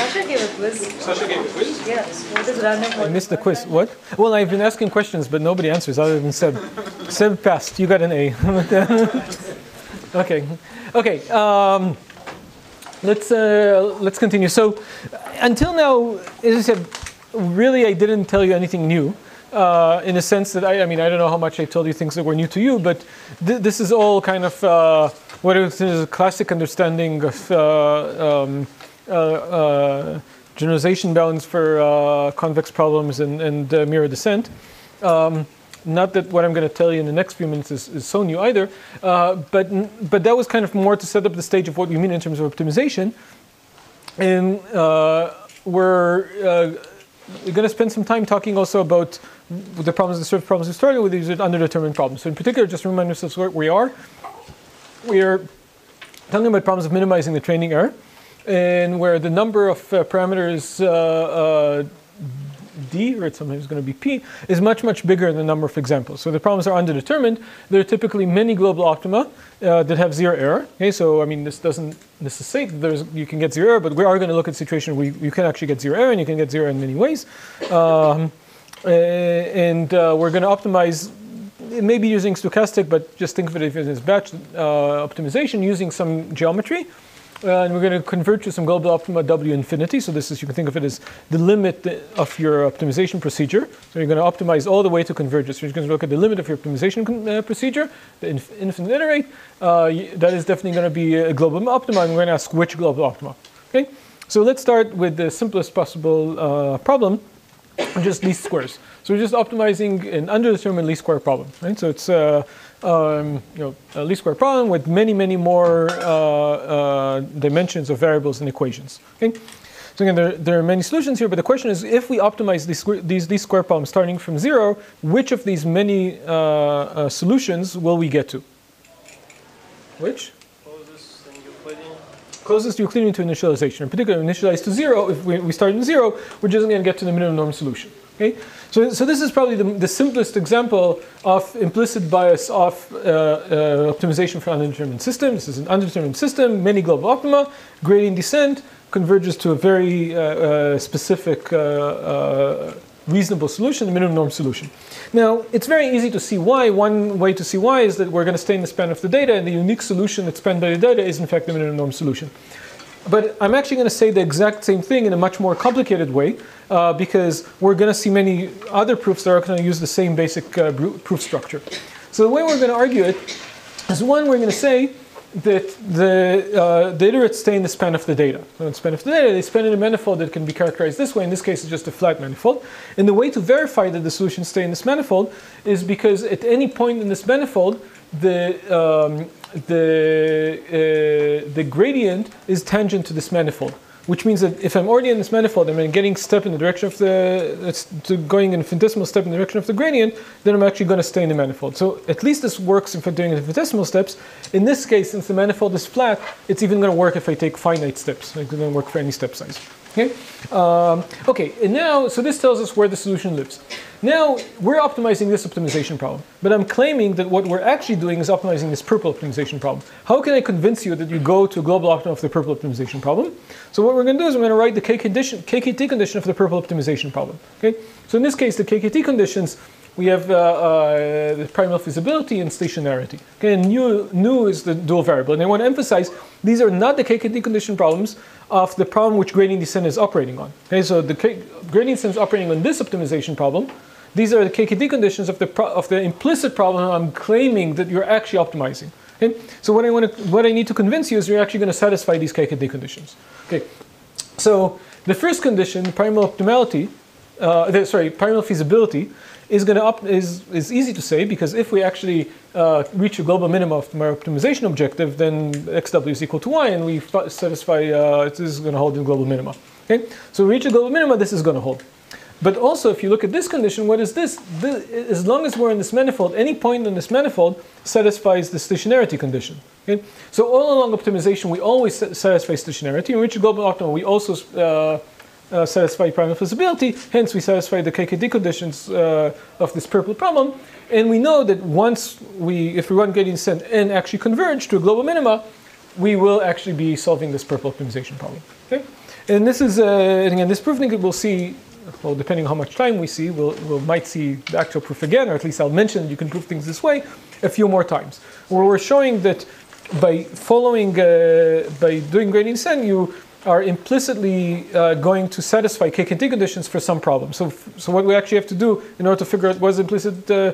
Sasha gave a quiz. Sasha gave a quiz? Yes. What is random? I missed the quiz. What? Well, I've been asking questions, but nobody answers other than Seb. Seb passed. You got an A. okay. Okay. Um, let's uh, let's continue. So, until now, as I said, really, I didn't tell you anything new. Uh, in a sense that I, I mean, I don't know how much I told you things that were new to you, but th- this is all kind of uh, what is a classic understanding of uh, um, Uh, uh, generalization bounds for uh, convex problems and, and uh, mirror descent. Um, not that what I'm going to tell you in the next few minutes is, is so new either, but but that was kind of more to set up the stage of what we mean in terms of optimization, and we're we're going to spend some time talking also about the problems, the sort of problems we started with, these are underdetermined problems. So in particular, just remind ourselves where we are. We are talking about problems of minimizing the training error, and where the number of uh, parameters uh, uh, d, or it's sometimes going to be p, is much, much bigger than the number of examples. So the problems are underdetermined. There are typically many global optima uh, that have zero error. Okay, so I mean, this doesn't necessitate that there's, you can get zero error, but we are going to look at a situation where you can actually get zero error, and you can get zero in many ways. Um, and uh, we're going to optimize maybe using stochastic, but just think of it as batch uh, optimization using some geometry. Uh, and we're going to convert to some global optima W infinity. So this is, you can think of it as the limit of your optimization procedure. So you're going to optimize all the way to convergence. So you're going to look at the limit of your optimization uh, procedure, the inf- infinite iterate. Uh, that is definitely going to be a global optima, and we're going to ask which global optima. Okay. So let's start with the simplest possible uh, problem, just least squares. So we're just optimizing an underdetermined least square problem, right? So it's uh, um, you know, a least square problem with many, many more uh, uh, dimensions of variables and equations. Okay? So again, there, there, are many solutions here, but the question is, if we optimize these, these, these square problems starting from zero, which of these many uh, uh solutions will we get to? Which? Closest Euclidean to initialization. In particular, initialized to zero. If we, we start in zero, we're just going to get to the minimum norm solution. Okay? So, so this is probably the, the simplest example of implicit bias of uh, uh, optimization for undetermined system. This is an undetermined system, many global optima, gradient descent converges to a very uh, uh specific uh, uh, reasonable solution, the minimum norm solution. Now, it's very easy to see why. One way to see why is that we're going to stay in the span of the data, and the unique solution that's spanned by the data is in fact the minimum norm solution. But I'm actually going to say the exact same thing in a much more complicated way uh, because we're going to see many other proofs that are going to use the same basic uh, proof structure. So the way we're going to argue it is one, we're going to say that the, uh, the iterates stay in the span of the data. So in the span of the data, they span in a manifold that can be characterized this way. In this case, it's just a flat manifold. And the way to verify that the solutions stay in this manifold is because at any point in this manifold, the, um, the, uh, the gradient is tangent to this manifold. Which means that if I'm already in this manifold, I'm getting step in the direction of the, going in infinitesimal step in the direction of the gradient, then I'm actually going to stay in the manifold. So at least this works if I'm doing infinitesimal steps. In this case, since the manifold is flat, it's even going to work if I take finite steps. It's going to work for any step size. Okay? Um, okay, and now, so this tells us where the solution lives. Now, we're optimizing this optimization problem, but I'm claiming that what we're actually doing is optimizing this purple optimization problem. How can I convince you that you go to a global optimum of the purple optimization problem? So what we're going to do is we're going to write the K condition, KKT condition of the purple optimization problem. Okay? So in this case, the KKT conditions, we have uh, uh, the primal feasibility and stationarity. Okay, and nu is the dual variable. And I want to emphasize, these are not the KKT condition problems of the problem which gradient descent is operating on. Okay, so the K, gradient descent is operating on this optimization problem, these are the KKT conditions of the, of the implicit problem I'm claiming that you're actually optimizing. Okay? So what I, want to, what I need to convince you is you're actually going to satisfy these KKT conditions. Okay. So the first condition, primal optimality, uh, sorry, primal feasibility, is going to up, is, is easy to say because if we actually uh, reach a global minimum of our optimization objective, then xw is equal to y, and we satisfy uh, this is going to hold in global minima. Okay, so we reach a global minima, this is going to hold. But also, if you look at this condition, what is this? this? As long as we're in this manifold, any point in this manifold satisfies the stationarity condition. Okay? So all along optimization, we always satisfy stationarity. In reach a global optimum, we also uh, uh, satisfy primal feasibility. Hence, we satisfy the KKT conditions uh, of this purple problem. And we know that once we, if we run gradient descent and actually converge to a global minima, we will actually be solving this purple optimization problem. Okay? And this is, uh, and again, this proof we'll see, well, depending on how much time we see, we'll, we might see the actual proof again, or at least I'll mention you can prove things this way a few more times. Where we're showing that by following, uh, by doing gradient descent, you are implicitly uh, going to satisfy K and T conditions for some problem. So, so what we actually have to do in order to figure out what is implicit uh,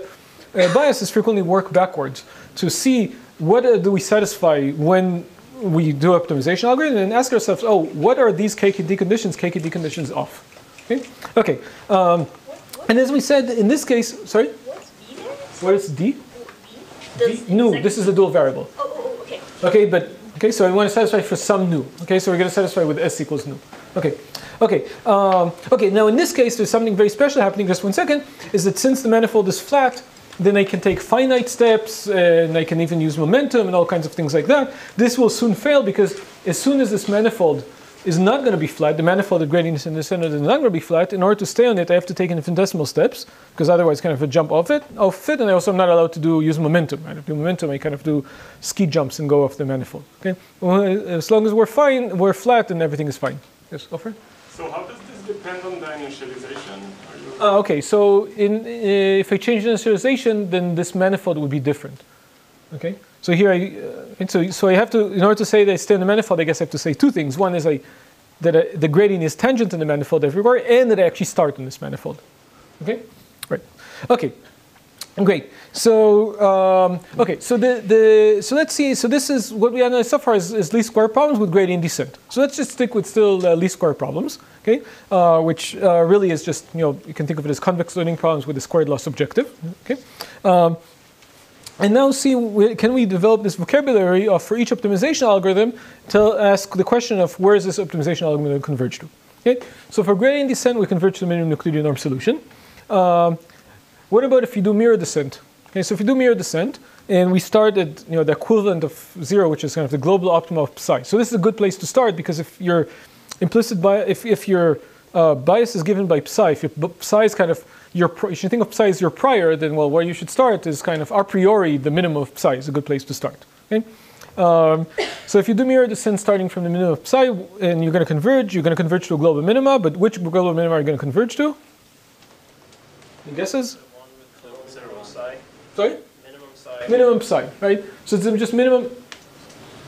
uh, bias is frequently work backwards to see what uh, do we satisfy when we do optimization algorithm and ask ourselves, oh, what are these KKT conditions, KKT conditions off? Okay, okay. Um, and as we said in this case, sorry? What's B? What is D? D? No, this is the dual variable. Oh, oh, oh, okay. Okay, but, okay, so I want to satisfy for some nu. Okay, so we're going to satisfy with S equals nu. Okay, okay, um, okay, now in this case, there's something very special happening, just one second, is that since the manifold is flat, then I can take finite steps and I can even use momentum and all kinds of things like that. This will soon fail because as soon as this manifold is not going to be flat, the manifold at gradient in the center is not going to be flat. In order to stay on it, I have to take infinitesimal steps because otherwise, kind of a jump off it, off it, and I also am not allowed to do use momentum. I do momentum, I kind of do ski jumps and go off the manifold. Okay, well, as long as we're fine, we're flat, and everything is fine. Yes, Ofer. So how does this depend on the initialization? Uh, okay, so in, uh, if I change the initialization, then this manifold would be different. Okay, so here I, uh, so, so I have to, in order to say that stay in the manifold, I guess I have to say two things. One is I, that the gradient is tangent in the manifold everywhere, and that I actually start in this manifold. Okay, right. Okay, Great. So um, okay. So the, the so let's see. So this is what we analyzed so far is, is least square problems with gradient descent. So let's just stick with still uh, least square problems. Okay, uh, which uh, really is just you know you can think of it as convex learning problems with a squared loss objective. Okay. Um, and now see, can we develop this vocabulary of, for each optimization algorithm to ask the question of where is this optimization algorithm converge to? Okay, so for gradient descent, we converge to the minimum Euclidean norm solution. Um, what about if you do mirror descent? Okay, so if you do mirror descent, and we start at you know the equivalent of zero, which is kind of the global optima of psi. So this is a good place to start because if your implicit bias, if, if your uh, bias is given by psi, if your psi is kind of your, you should think of psi as your prior, then well, where you should start is kind of a priori the minimum of psi is a good place to start. Okay. Um, so if you do mirror descent starting from the minimum of psi and you're going to converge, you're going to converge to a global minima, but which global minima are you going to converge to? Any guesses? Sorry? Minimum psi. Minimum psi, right? So it's just minimum,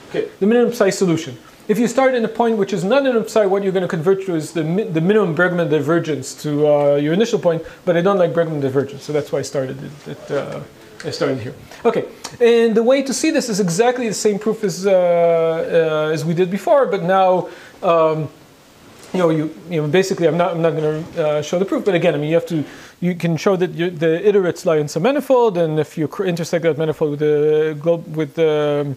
okay, the minimum psi solution. If you start in a point which is not minimum psi, what you're going to convert to is the, mi- the minimum Bregman divergence to uh, your initial point, but I don't like Bregman divergence, so that's why I started it. it uh, I started here. Okay, and the way to see this is exactly the same proof as, uh, uh as we did before, but now um, you know, you, you know, basically, I'm not, I'm not going to uh, show the proof, but again, I mean, you have to, you can show that you, the iterates lie in some manifold, and if you intersect that manifold with the globe, with the,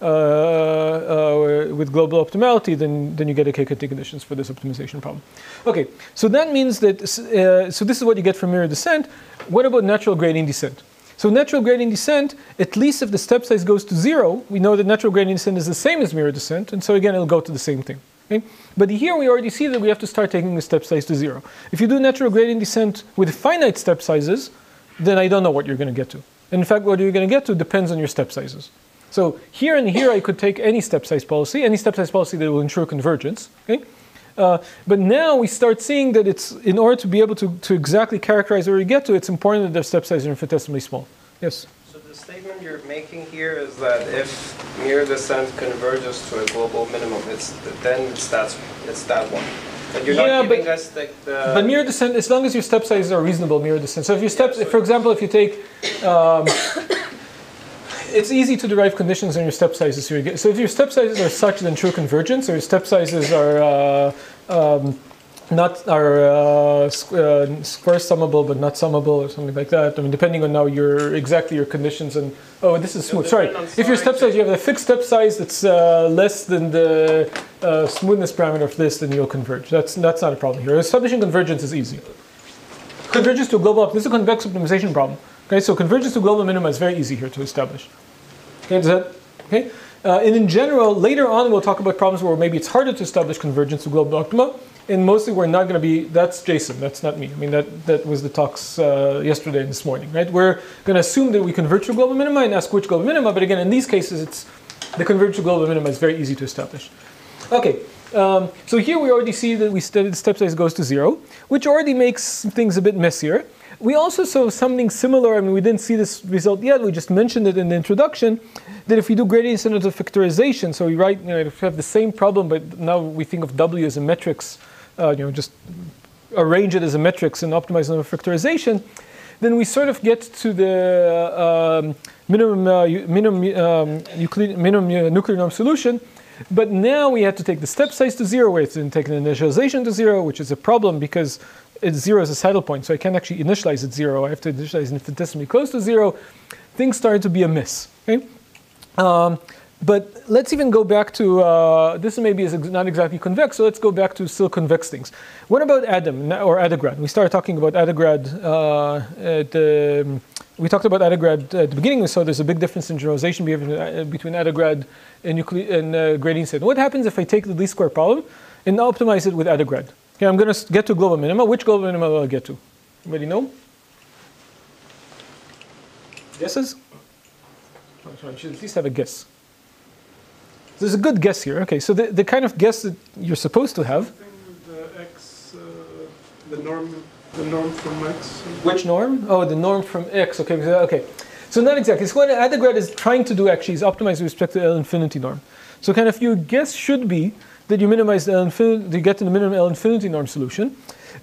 uh, uh, with global optimality, then, then you get a KKT conditions for this optimization problem. Okay, so that means that, uh, so this is what you get from mirror descent. What about natural gradient descent? So natural gradient descent, at least if the step size goes to zero, we know that natural gradient descent is the same as mirror descent, and so again, it'll go to the same thing. Okay? But here we already see that we have to start taking the step size to zero. If you do natural gradient descent with finite step sizes, then I don't know what you're going to get to. And in fact, what you're going to get to depends on your step sizes. So here and here, I could take any step size policy, any step size policy that will ensure convergence. Okay? Uh, but now we start seeing that it's in order to be able to, to exactly characterize where we get to, it's important that the step size is infinitesimally small. Yes So the statement you're making here is that if mirror descent converges to a global minimum, it's then it's that it's that one. You're yeah, not giving but, us the, the, But mirror descent, as long as your step sizes are reasonable, mirror descent. So if you step, yeah, for example, if you take, um, it's easy to derive conditions on your step sizes. Here. So if your step sizes are such, then true convergence, or your step sizes are. Uh, um, not are uh, squ- uh, square summable but not summable or something like that. I mean, depending on now your exactly your conditions and oh, this is smooth. Sorry, if your step size you have a fixed step size that's uh, less than the uh, smoothness parameter of this, then you'll converge. That's that's not a problem here. Establishing convergence is easy. Convergence to a global this is a convex optimization problem. Okay, so convergence to global minima is very easy here to establish. Okay, does that okay? Uh, and in general, later on we'll talk about problems where maybe it's harder to establish convergence to global optima and mostly we're not going to be that's jason that's not me i mean that, that was the talks uh, yesterday and this morning right we're going to assume that we converge to global minima and ask which global minima but again in these cases it's the converge to global minima is very easy to establish okay Um, so here we already see that we studied step size goes to zero, which already makes things a bit messier. We also saw something similar, I mean, we didn't see this result yet, we just mentioned it in the introduction, that if we do gradient descent of factorization, so we write, you know, if we have the same problem, but now we think of W as a matrix, uh, you know, just arrange it as a matrix and optimize for factorization, then we sort of get to the um, minimum, uh, minimum, um, Euclid, minimum uh, nuclear norm solution, but now we have to take the step size to zero, where it's then taking the initialization to zero, which is a problem because it's zero is a saddle point, so I can't actually initialize at zero. I have to initialize infinitesimally close to zero. Things start to be amiss. Okay? Um, but let's even go back to uh, this maybe is not exactly convex, so let's go back to still convex things. What about Adam or Adagrad? We started talking about Adagrad uh, we talked about Adagrad at the beginning, so there's a big difference in generalization behavior uh, between Adagrad and, and uh, gradient descent. What happens if I take the least square problem and optimize it with Adagrad? I'm going to get to global minima. Which global minima will I get to? Anybody know? Guesses? I should at least have a guess. There's a good guess here. Okay, so the, the kind of guess that you're supposed to have. The x, uh, the norm, the norm from x. Which norm? Oh, the norm from x. Okay, okay. So not exactly. So what Adagrad is trying to do actually is optimize with respect to L infinity norm. So kind of your guess should be that you minimize the L you get to the minimum L infinity norm solution.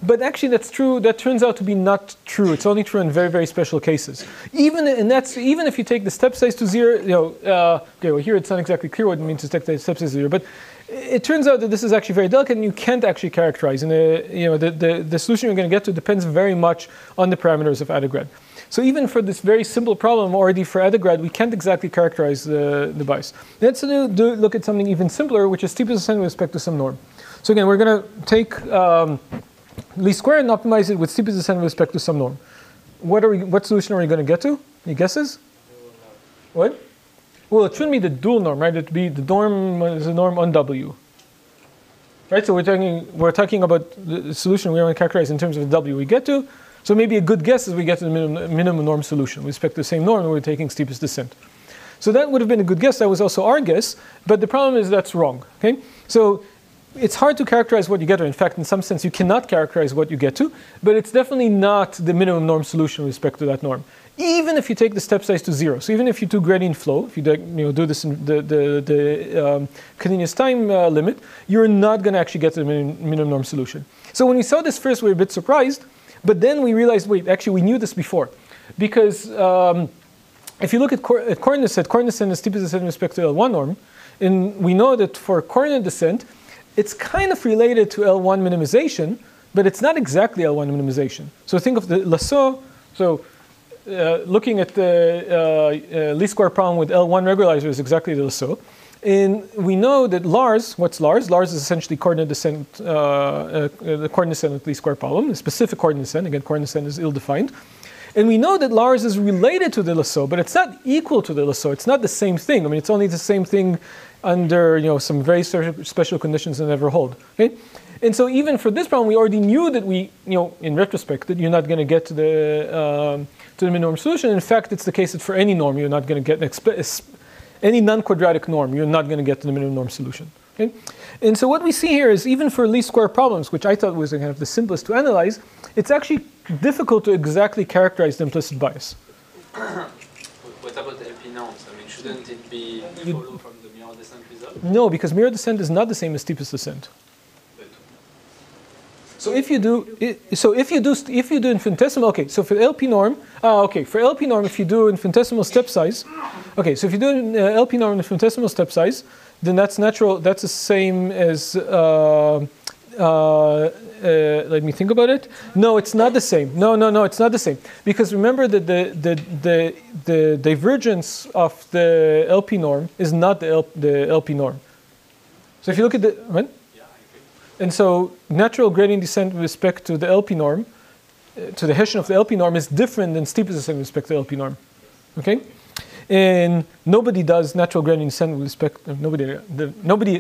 But actually, that's true. That turns out to be not true. It's only true in very, very special cases. Even and that's even if you take the step size to zero. You know, uh, okay. Well, here it's not exactly clear what it means to take the step size to zero, but it turns out that this is actually very delicate, and you can't actually characterize. And you know, the, the, the solution you're going to get to depends very much on the parameters of Adagrad. So even for this very simple problem, already for Adagrad, we can't exactly characterize the, the bias. Let's do, do look at something even simpler, which is steepest descent with respect to some norm. So again, we're going to take um, least square and optimize it with steepest descent with respect to some norm. What, are we, what solution are we going to get to? Any guesses? What? Well, it shouldn't be the dual norm, right? It'd be the norm is a norm on W. Right, so we're talking, we're talking about the solution we want to characterize in terms of the W we get to, so maybe a good guess is we get to the minimum, minimum norm solution. We expect the same norm, and we're taking steepest descent. So that would have been a good guess. That was also our guess, but the problem is that's wrong. Okay, so it's hard to characterize what you get to. In fact, in some sense, you cannot characterize what you get to, but it's definitely not the minimum norm solution with respect to that norm. Even if you take the step size to zero, so even if you do gradient flow, if you do, you know, do this in the, the, the um, continuous time uh, limit, you're not going to actually get to the minimum, minimum norm solution. So when we saw this first, we were a bit surprised but then we realized, wait, actually, we knew this before. Because um, if you look at, cor- at coordinate descent, is steepest descent with respect to L1 norm. And we know that for coordinate descent, it's kind of related to L1 minimization, but it's not exactly L1 minimization. So think of the lasso. So uh, looking at the uh, uh, least square problem with L1 regularizer is exactly the lasso. And we know that Lars, what's Lars? Lars is essentially coordinate descent, uh, uh, the coordinate descent of the least square problem, a specific coordinate descent. Again, coordinate descent is ill-defined. And we know that Lars is related to the lasso, but it's not equal to the lasso. It's not the same thing. I mean, it's only the same thing under you know some very special conditions that never hold. Okay, and so even for this problem, we already knew that we you know in retrospect that you're not going to get to the um, to the minimum solution. In fact, it's the case that for any norm you're not going to get any non-quadratic norm, you're not going to get to the minimum norm solution. Okay? And so what we see here is even for least square problems, which I thought was kind of the simplest to analyze, it's actually difficult to exactly characterize the implicit bias. what about LP norms? I mean, shouldn't it be follow from the mirror descent result? No, because mirror descent is not the same as steepest descent. So if you do, so if you do, if you do infinitesimal, okay. So for LP norm, uh, okay, for LP norm, if you do infinitesimal step size, okay. So if you do uh, LP norm infinitesimal step size, then that's natural. That's the same as. Uh, uh, uh, let me think about it. No, it's not the same. No, no, no, it's not the same. Because remember that the the the, the divergence of the LP norm is not the L, the LP norm. So if you look at the what? And so natural gradient descent with respect to the LP norm, uh, to the Hessian of the LP norm is different than steepest descent with respect to the LP norm. Okay? And nobody does natural gradient descent with respect, uh, nobody, the, nobody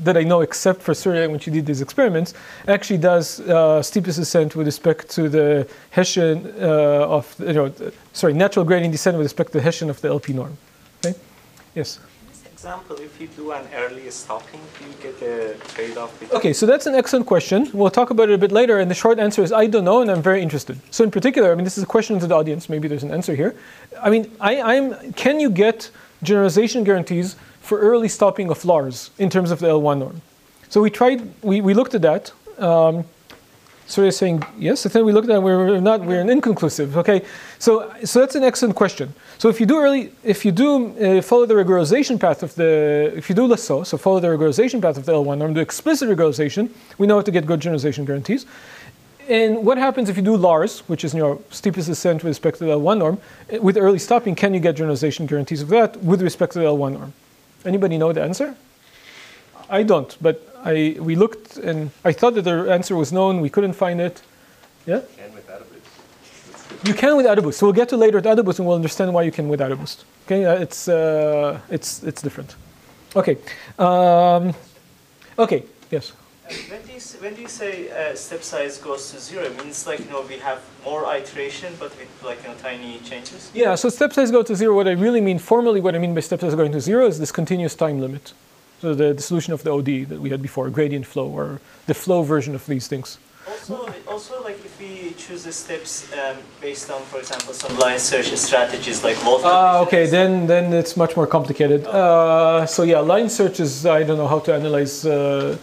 that I know except for Suriya when she did these experiments actually does uh, steepest descent with respect to the Hessian uh, of, you know, sorry, natural gradient descent with respect to the Hessian of the LP norm. Okay? Yes? Example, if you do an early stopping, you get a trade-off? Okay, so that's an excellent question. We'll talk about it a bit later, and the short answer is I don't know, and I'm very interested. So, in particular, I mean, this is a question to the audience. Maybe there's an answer here. I mean, I, I'm. Can you get generalization guarantees for early stopping of LARs in terms of the L1 norm? So we tried. We, we looked at that. Um, so you're saying yes. And then we looked at it, we're not. We're inconclusive. Okay. So so that's an excellent question. So if you do early, if you do uh, follow the regularization path of the, if you do Lasso, so follow the regularization path of the L1 norm, do explicit regularization, we know how to get good generalization guarantees. And what happens if you do LARS, which is your steepest descent with respect to the L1 norm, uh, with early stopping? Can you get generalization guarantees of that with respect to the L1 norm? Anybody know the answer? I don't, but I we looked and I thought that the answer was known. We couldn't find it. Yeah. And with database. You can with Adaboost. So we'll get to later at Adaboost and we'll understand why you can with Adaboost. Okay, uh, it's uh, it's it's different. Okay. Um, okay. Yes. When do you when do you say uh, step size goes to zero? It means like you know we have more iteration, but with like you know tiny changes. Yeah. So step size go to zero. What I really mean formally, what I mean by step size going to zero is this continuous time limit. So the, the solution of the OD that we had before, gradient flow, or the flow version of these things. Also, also like if we choose the steps um, based on, for example, some line search strategies like Wolfram. Ah, okay. Then then it's much more complicated. Uh, so yeah, line search is I don't know how to analyze. Uh,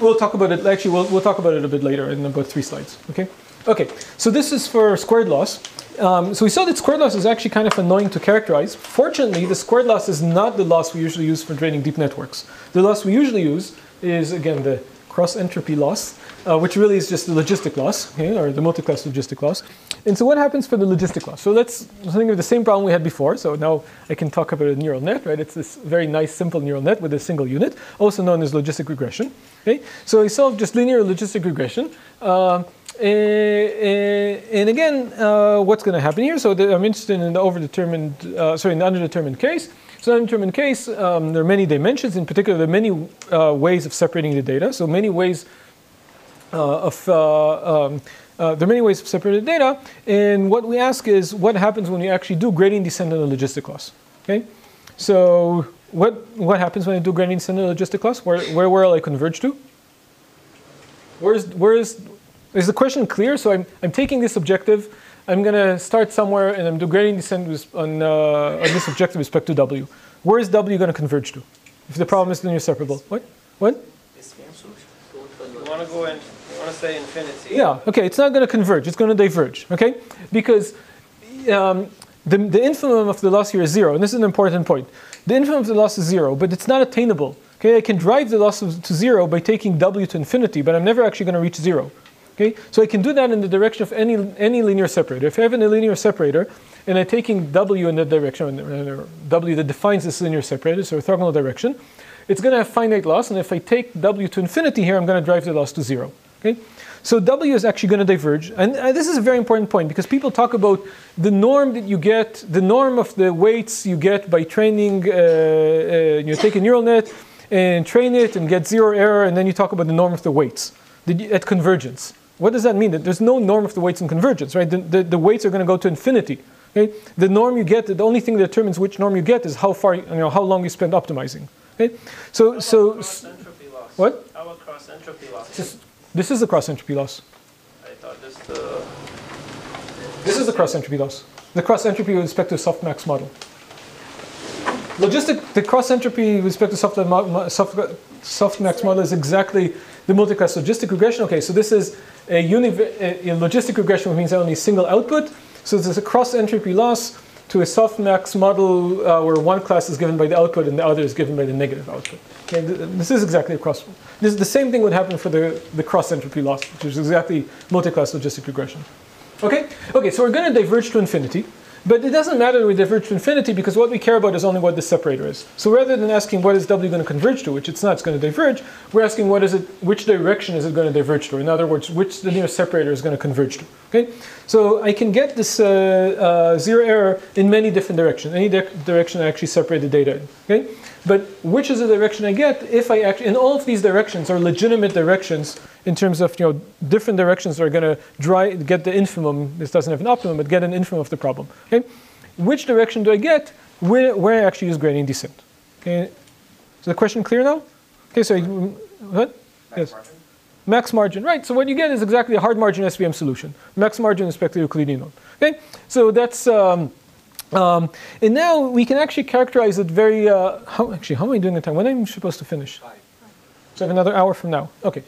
we'll talk about it. Actually, we'll we'll talk about it a bit later in about three slides. Okay. Okay. So this is for squared loss. Um, so we saw that squared loss is actually kind of annoying to characterize. Fortunately, the squared loss is not the loss we usually use for draining deep networks. The loss we usually use is again the cross entropy loss, uh, which really is just the logistic loss, okay, or the multi-class logistic loss. And so what happens for the logistic loss? So let's think of the same problem we had before. So now I can talk about a neural net, right? It's this very nice simple neural net with a single unit, also known as logistic regression. Okay, so we solve just linear logistic regression. Uh, and, and again, uh, what's going to happen here? So the, I'm interested in the overdetermined, uh, sorry, in the underdetermined case. So in undetermined case, um, there are many dimensions. In particular, there are many uh, ways of separating the data. So many ways uh, of uh, um, uh, there are many ways of separating the data. And what we ask is, what happens when you actually do gradient descent on the logistic loss? Okay. So what what happens when I do gradient descent on the logistic loss? Where where will I converge to? Where's where is is the question clear? So I'm I'm taking this objective. I'm going to start somewhere and I'm doing gradient descent with, on, uh, on this objective with respect to W. Where is W going to converge to? If the problem is linear separable. What? What? SVM solution. You want to go in, you want to say infinity. Yeah, okay, it's not going to converge, it's going to diverge, okay? Because um, the, the infimum of the loss here is zero, and this is an important point. The infimum of the loss is zero, but it's not attainable. Okay, I can drive the loss to zero by taking w to infinity, but I'm never actually going to reach zero. Okay, so I can do that in the direction of any, any linear separator. If I have a linear separator, and I'm taking w in that direction, or w that defines this linear separator, so orthogonal direction, it's going to have finite loss, and if I take w to infinity here, I'm going to drive the loss to zero. Okay, so w is actually going to diverge, and uh, this is a very important point because people talk about the norm that you get, the norm of the weights you get by training. Uh, uh, you take a neural net and train it and get zero error, and then you talk about the norm of the weights at convergence. What does that mean? That there's no norm of the weights in convergence, right? The, the, the weights are going to go to infinity. Okay? The norm you get, the only thing that determines which norm you get is how far, you know, how long you spend optimizing. Okay? So, so Cross entropy loss. what? How about cross entropy loss? Just- this is the cross entropy loss. I thought this the. This is the cross entropy loss. The cross entropy with respect to softmax model. Logistic, the cross entropy with respect to soft, mo- mo- soft, softmax model is exactly the multi-class logistic regression. Okay, so this is a, a, logistic regression, means only single output. So there's a cross entropy loss to a softmax model uh, where one class is given by the output and the other is given by the negative output. Okay, th- this is exactly a cross. This, is the same thing would happen for the, the cross entropy loss, which is exactly multi-class logistic regression. Okay? Okay, so we're going to diverge to infinity. But it doesn't matter that we diverge to infinity because what we care about is only what the separator is. So rather than asking what is W going to converge to, which it's not, it's going to diverge, we're asking what is it, which direction is it going to diverge to? In other words, which the nearest separator is going to converge to. Okay? So I can get this uh, uh, zero error in many different directions, any di- direction I actually separate the data in. Okay? But which is the direction I get if I actually, and all of these directions are legitimate directions in terms of, you know, different directions that are going to get the infimum, this doesn't have an optimum, but get an infimum of the problem. Okay? Which direction do I get where, where I actually use gradient descent? Okay, is the question clear now? Okay, so what? Yes. Max margin, right. So what you get is exactly a hard margin SVM solution. Max margin with respect to Euclidean norm. Okay, so that's, um, um, and now we can actually characterize it very, uh, how, actually, how am I doing the time? When am I supposed to finish? So I have another hour from now. Okay,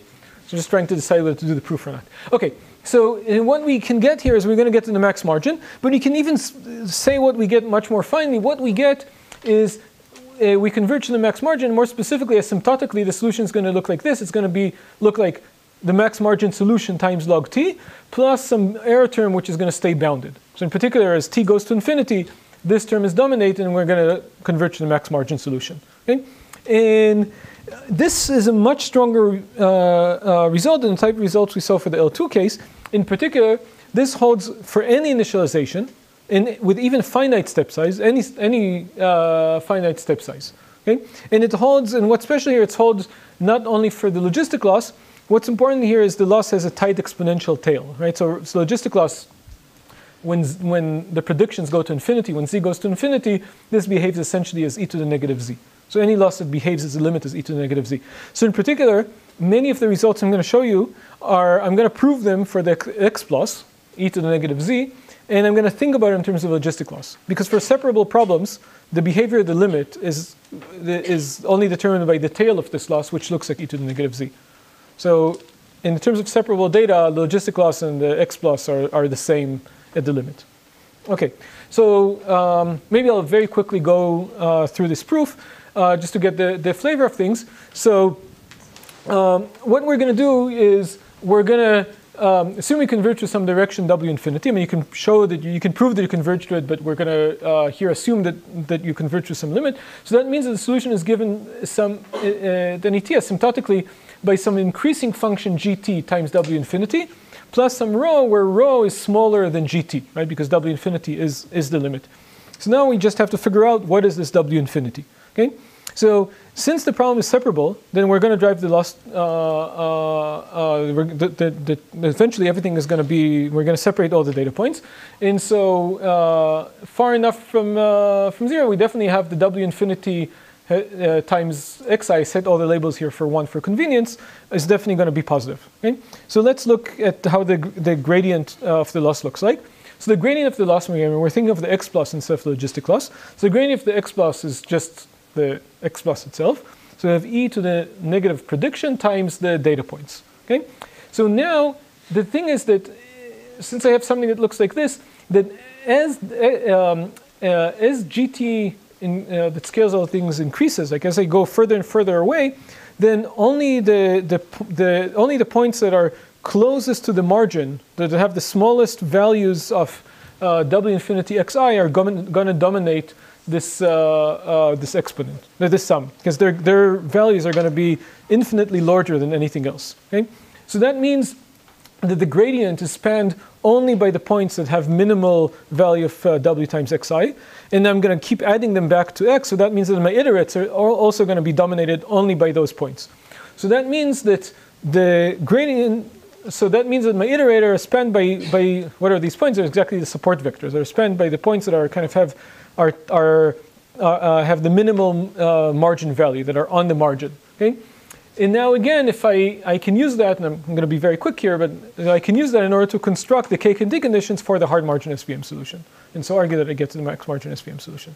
so just trying to decide whether to do the proof or not. Okay, so what we can get here is we're going to get to the max margin, but we can even say what we get much more finely. What we get is uh, we converge to the max margin. More specifically, asymptotically, the solution is going to look like this. It's going to be look like the max margin solution times log t plus some error term which is going to stay bounded. So in particular, as t goes to infinity, this term is dominated, and we're going to converge to the max margin solution. Okay? And this is a much stronger uh, uh, result than the type of results we saw for the L2 case. In particular, this holds for any initialization, in, with even finite step size, any, any uh, finite step size. Okay? And it holds, and what's special here, it holds not only for the logistic loss, what's important here is the loss has a tight exponential tail, right? So, so logistic loss, when, when the predictions go to infinity, when z goes to infinity, this behaves essentially as e to the negative z. So any loss that behaves as a limit is e to the negative z. So in particular, many of the results I'm going to show you are, I'm going to prove them for the exp loss, e to the negative z, and I'm going to think about it in terms of logistic loss. Because for separable problems, the behavior of the limit is, is only determined by the tail of this loss, which looks like e to the negative z. So in terms of separable data, logistic loss and the exp loss are, are the same at the limit. Okay, so um, maybe I'll very quickly go uh, through this proof uh, just to get the, the flavor of things. So um, what we're going to do is we're going to um, assume we converge to some direction w infinity. I mean, you can show that you, you can prove that you converge to it, but we're going to uh, here assume that, that you converge to some limit. So that means that the solution is given some uh, then et asymptotically by some increasing function gt times w infinity plus some rho where rho is smaller than gt, right? Because w infinity is, is the limit. So now we just have to figure out what is this w infinity, okay? So since the problem is separable, then we're going to drive the loss. Uh, uh, uh, the, the, the, eventually, everything is going to be. We're going to separate all the data points, and so uh, far enough from uh, from zero, we definitely have the w infinity uh, times xi. Set all the labels here for one for convenience. Is definitely going to be positive. Okay, so let's look at how the the gradient of the loss looks like. So the gradient of the loss, we're thinking of the exp loss instead of the logistic loss. So the gradient of the exp loss is just the exp loss itself. So we have e to the negative prediction times the data points. Okay. So now the thing is that uh, since I have something that looks like this, that as uh, um, uh, as GT in, uh, that scales all things increases, like as I go further and further away, then only the, the, the only the points that are closest to the margin, that have the smallest values of uh, W infinity xi are going to dominate this, uh, uh, this exponent, uh, this sum, because their, their values are going to be infinitely larger than anything else. Okay? So that means that the gradient is spanned only by the points that have minimal value of uh, w times xi, and I'm going to keep adding them back to x, so that means that my iterates are also going to be dominated only by those points. So that means that the gradient, so that means that my iterator is spanned by, by what are these points? They're exactly the support vectors. They're spanned by the points that are kind of have are, are uh, uh, have the minimal uh, margin value that are on the margin. Okay, and now again, if I, I can use that, and I'm, going to be very quick here, but I can use that in order to construct the K and D conditions for the hard margin SVM solution, and so argue that I get to the max margin SVM solution.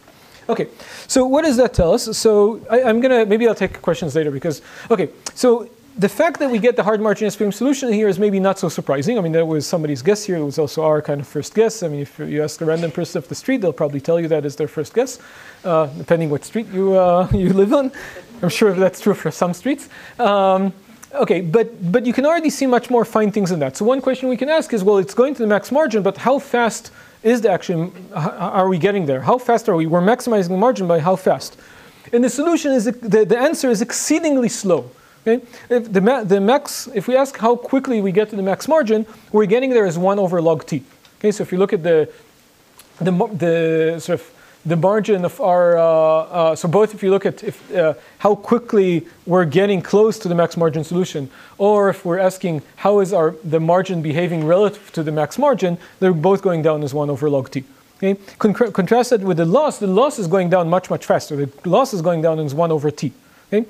Okay, so what does that tell us? So I, am gonna maybe I'll take questions later because okay, so the fact that we get the hard margin SVM solution here is maybe not so surprising. I mean, that was somebody's guess here. It was also our kind of first guess. I mean, if you ask a random person off the street, they'll probably tell you that is their first guess, uh, depending what street you, uh, you live on. I'm sure that's true for some streets. Um, okay, but, but you can already see much more fine things in that. So one question we can ask is, well, it's going to the max margin, but how fast is the action, are we getting there? How fast are we? We're maximizing the margin by how fast? And the solution is, the, the answer is exceedingly slow. Okay? If the, the max, if we ask how quickly we get to the max margin, we're getting there as 1 over log t. Okay, so if you look at the, the, the sort of the margin of our, uh, uh, so both if you look at if, uh, how quickly we're getting close to the max margin solution, or if we're asking how is our, the margin behaving relative to the max margin, they're both going down as 1 over log t. Okay? Con- contrast that with the loss, the loss is going down much, much faster. The loss is going down as 1 over t. Okay?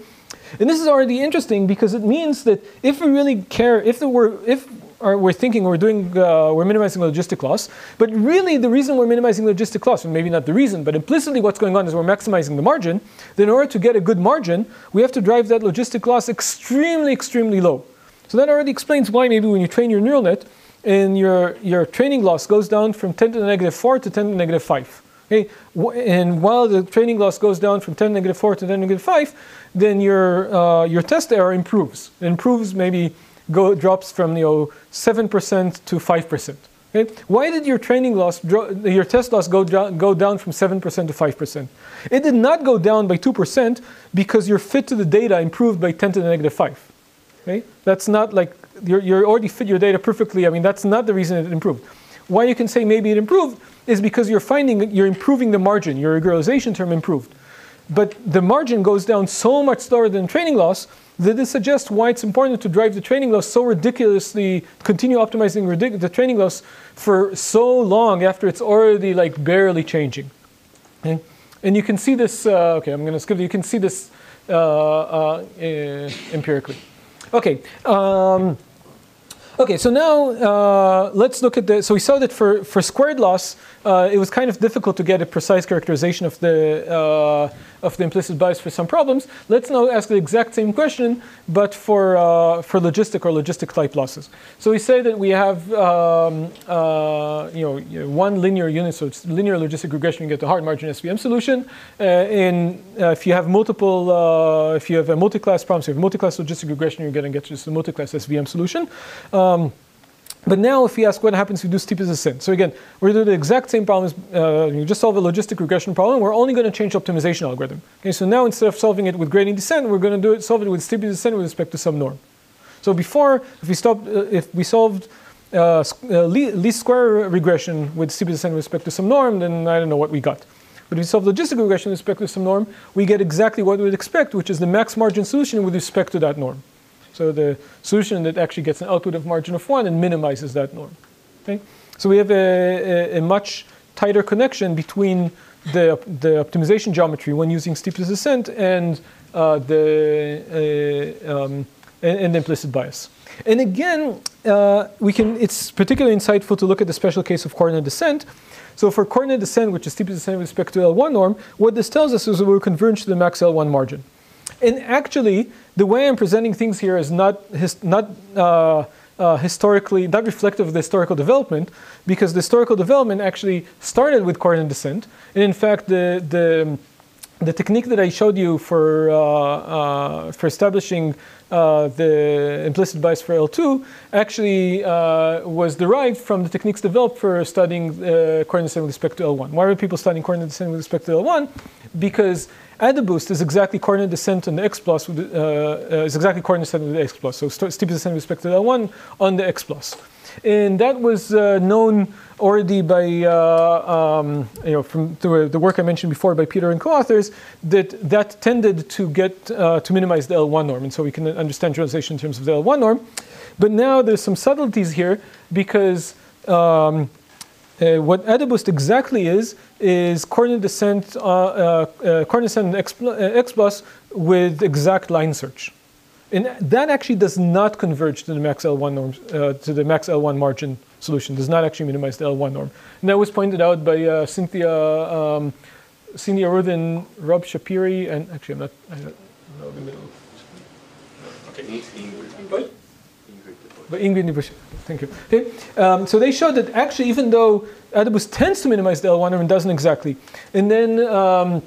And this is already interesting because it means that if we really care, if there were, if or we're thinking we're doing, uh, we're minimizing logistic loss, but really the reason we're minimizing logistic loss, and maybe not the reason, but implicitly what's going on is we're maximizing the margin, then in order to get a good margin, we have to drive that logistic loss extremely, extremely low. So that already explains why maybe when you train your neural net, and your, your training loss goes down from 10 to the negative 4 to 10 to the negative 5. Okay? And while the training loss goes down from 10 to negative 4 to 10 to negative 5, then your, uh, your test error improves. It improves maybe go, drops from you know, 7% to 5%. Okay? Why did your training loss, your test loss go, go down from 7% to 5%? It did not go down by 2% because your fit to the data improved by 10 to the negative 5. Okay? That's not like you're, you're already fit your data perfectly. I mean, that's not the reason it improved. Why you can say maybe it improved is because you're finding you're improving the margin. Your regularization term improved, but the margin goes down so much slower than training loss that it suggests why it's important to drive the training loss so ridiculously, continue optimizing the training loss for so long after it's already like barely changing. Okay? And you can see this. Uh, okay, I'm going to skip. You can see this uh, uh, empirically. Okay. Um, okay, so now uh, let's look at the. So we saw that for, for squared loss, uh, it was kind of difficult to get a precise characterization of the uh, of the implicit bias for some problems. Let's now ask the exact same question, but for, uh, for logistic or logistic type losses. So we say that we have um, uh, you, know, one linear unit, so it's linear logistic regression, you get the hard margin SVM solution. Uh, and uh, if you have multiple, if you have a multi-class problem, so you have multi-class logistic regression, you're going to get just a multi-class SVM solution. Um, but now if we ask what happens if we do steepest descent. So again, we're doing the exact same problem uh, you just solve a logistic regression problem. We're only going to change the optimization algorithm. Okay, so now instead of solving it with gradient descent, we're going to do it, solve it with steepest descent with respect to some norm. So before, if we stopped, uh, if we solved uh, uh least square regression with steepest descent with respect to some norm, then I don't know what we got. But if we solve logistic regression with respect to some norm, we get exactly what we would expect, which is the max margin solution with respect to that norm. So the solution that actually gets an output of margin of 1 and minimizes that norm. Okay? So we have a, a, a much tighter connection between the, the optimization geometry when using steepest descent and uh, the, uh, um, and, and, implicit bias. And again, uh, we can, it's particularly insightful to look at the special case of coordinate descent. So for coordinate descent, which is steepest descent with respect to L1 norm, what this tells us is that we're converged to the max L1 margin. And actually, the way I'm presenting things here is not, his, not uh, uh, historically, not reflective of the historical development, because the historical development actually started with coordinate descent. And in fact, the, the, the technique that I showed you for, uh, uh for establishing uh, the implicit bias for L2 actually uh, was derived from the techniques developed for studying coordinate descent with respect to L1. Why are people studying coordinate descent with respect to L1? Because Adaboost is exactly coordinate descent on the exp loss, with, uh, uh, is exactly coordinate descent with the exp loss. So steepest descent with respect to L1 on the exp loss. And that was uh, known already by, uh, um, you know, from the, the, work I mentioned before by Peter and co-authors, that that tended to get, uh, to minimize the L1 norm. And so we can understand generalization in terms of the L1 norm. But now there's some subtleties here because um, uh, what Adaboost exactly is, is coordinate descent, uh, uh, uh coordinate descent X, uh, with exact line search. And that actually does not converge to the max L1 norm, to the max L1 margin solution, does not actually minimize the L1 norm. And that was pointed out by Cynthia, um, Cynthia Rudin, Rob Schapire, and actually I'm not, I don't know the middle. Okay. Ingrid Thank you. Okay. Um, so they showed that actually, even though Adaboost tends to minimize the L1 and doesn't exactly, and then um,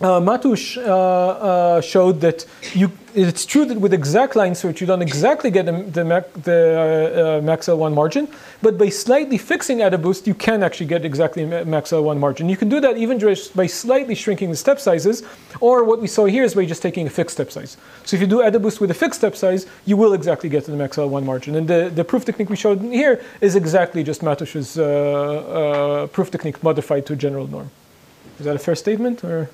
uh, Matus uh, uh, showed that you, it's true that with exact line search you don't exactly get the, the, the uh, uh, max L1 margin, but by slightly fixing Adaboost you can actually get exactly max L1 margin. You can do that even just by slightly shrinking the step sizes, or what we saw here is by just taking a fixed step size. So if you do Adaboost with a fixed step size, you will exactly get to the max L1 margin. And the, the proof technique we showed here is exactly just Matus's uh, proof technique modified to a general norm. Is that a fair statement? or?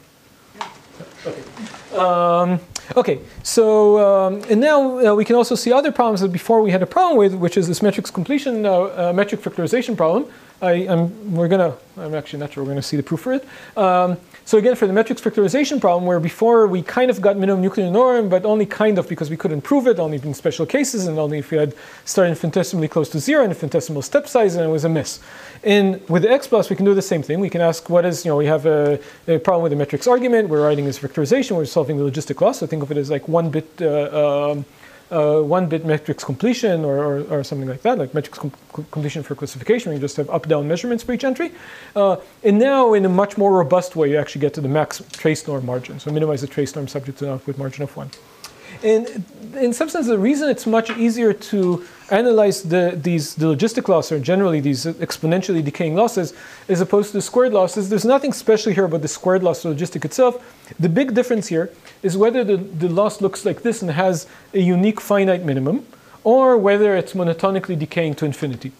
Okay. Um, okay. So um, and now uh, we can also see other problems that before we had a problem with, which is this matrix completion uh, uh, matrix factorization problem. I, am we're gonna, I'm actually not sure we're gonna see the proof for it. Um, so again, for the matrix factorization problem, where before we kind of got minimum nuclear norm, but only kind of because we couldn't prove it, only in special cases, and only if we had started infinitesimally close to zero and infinitesimal step size, and it was a miss. And with the exp loss, we can do the same thing. We can ask what is, you know, we have a, a problem with the metrics argument. We're writing this factorization. We're solving the logistic loss. So think of it as like one bit. Uh, um, uh, one bit matrix completion or, or, or, something like that, like matrix com completion for classification, where you just have up-down measurements for each entry. Uh, and now, in a much more robust way, you actually get to the max trace norm margin. So minimize the trace norm subject to an output margin of one. And in some sense, the reason it's much easier to analyze the, these, the logistic losses, or generally these exponentially decaying losses, as opposed to the squared losses, there's nothing special here about the squared loss logistic itself. The big difference here is whether the, the loss looks like this and has a unique finite minimum, or whether it's monotonically decaying to infinity.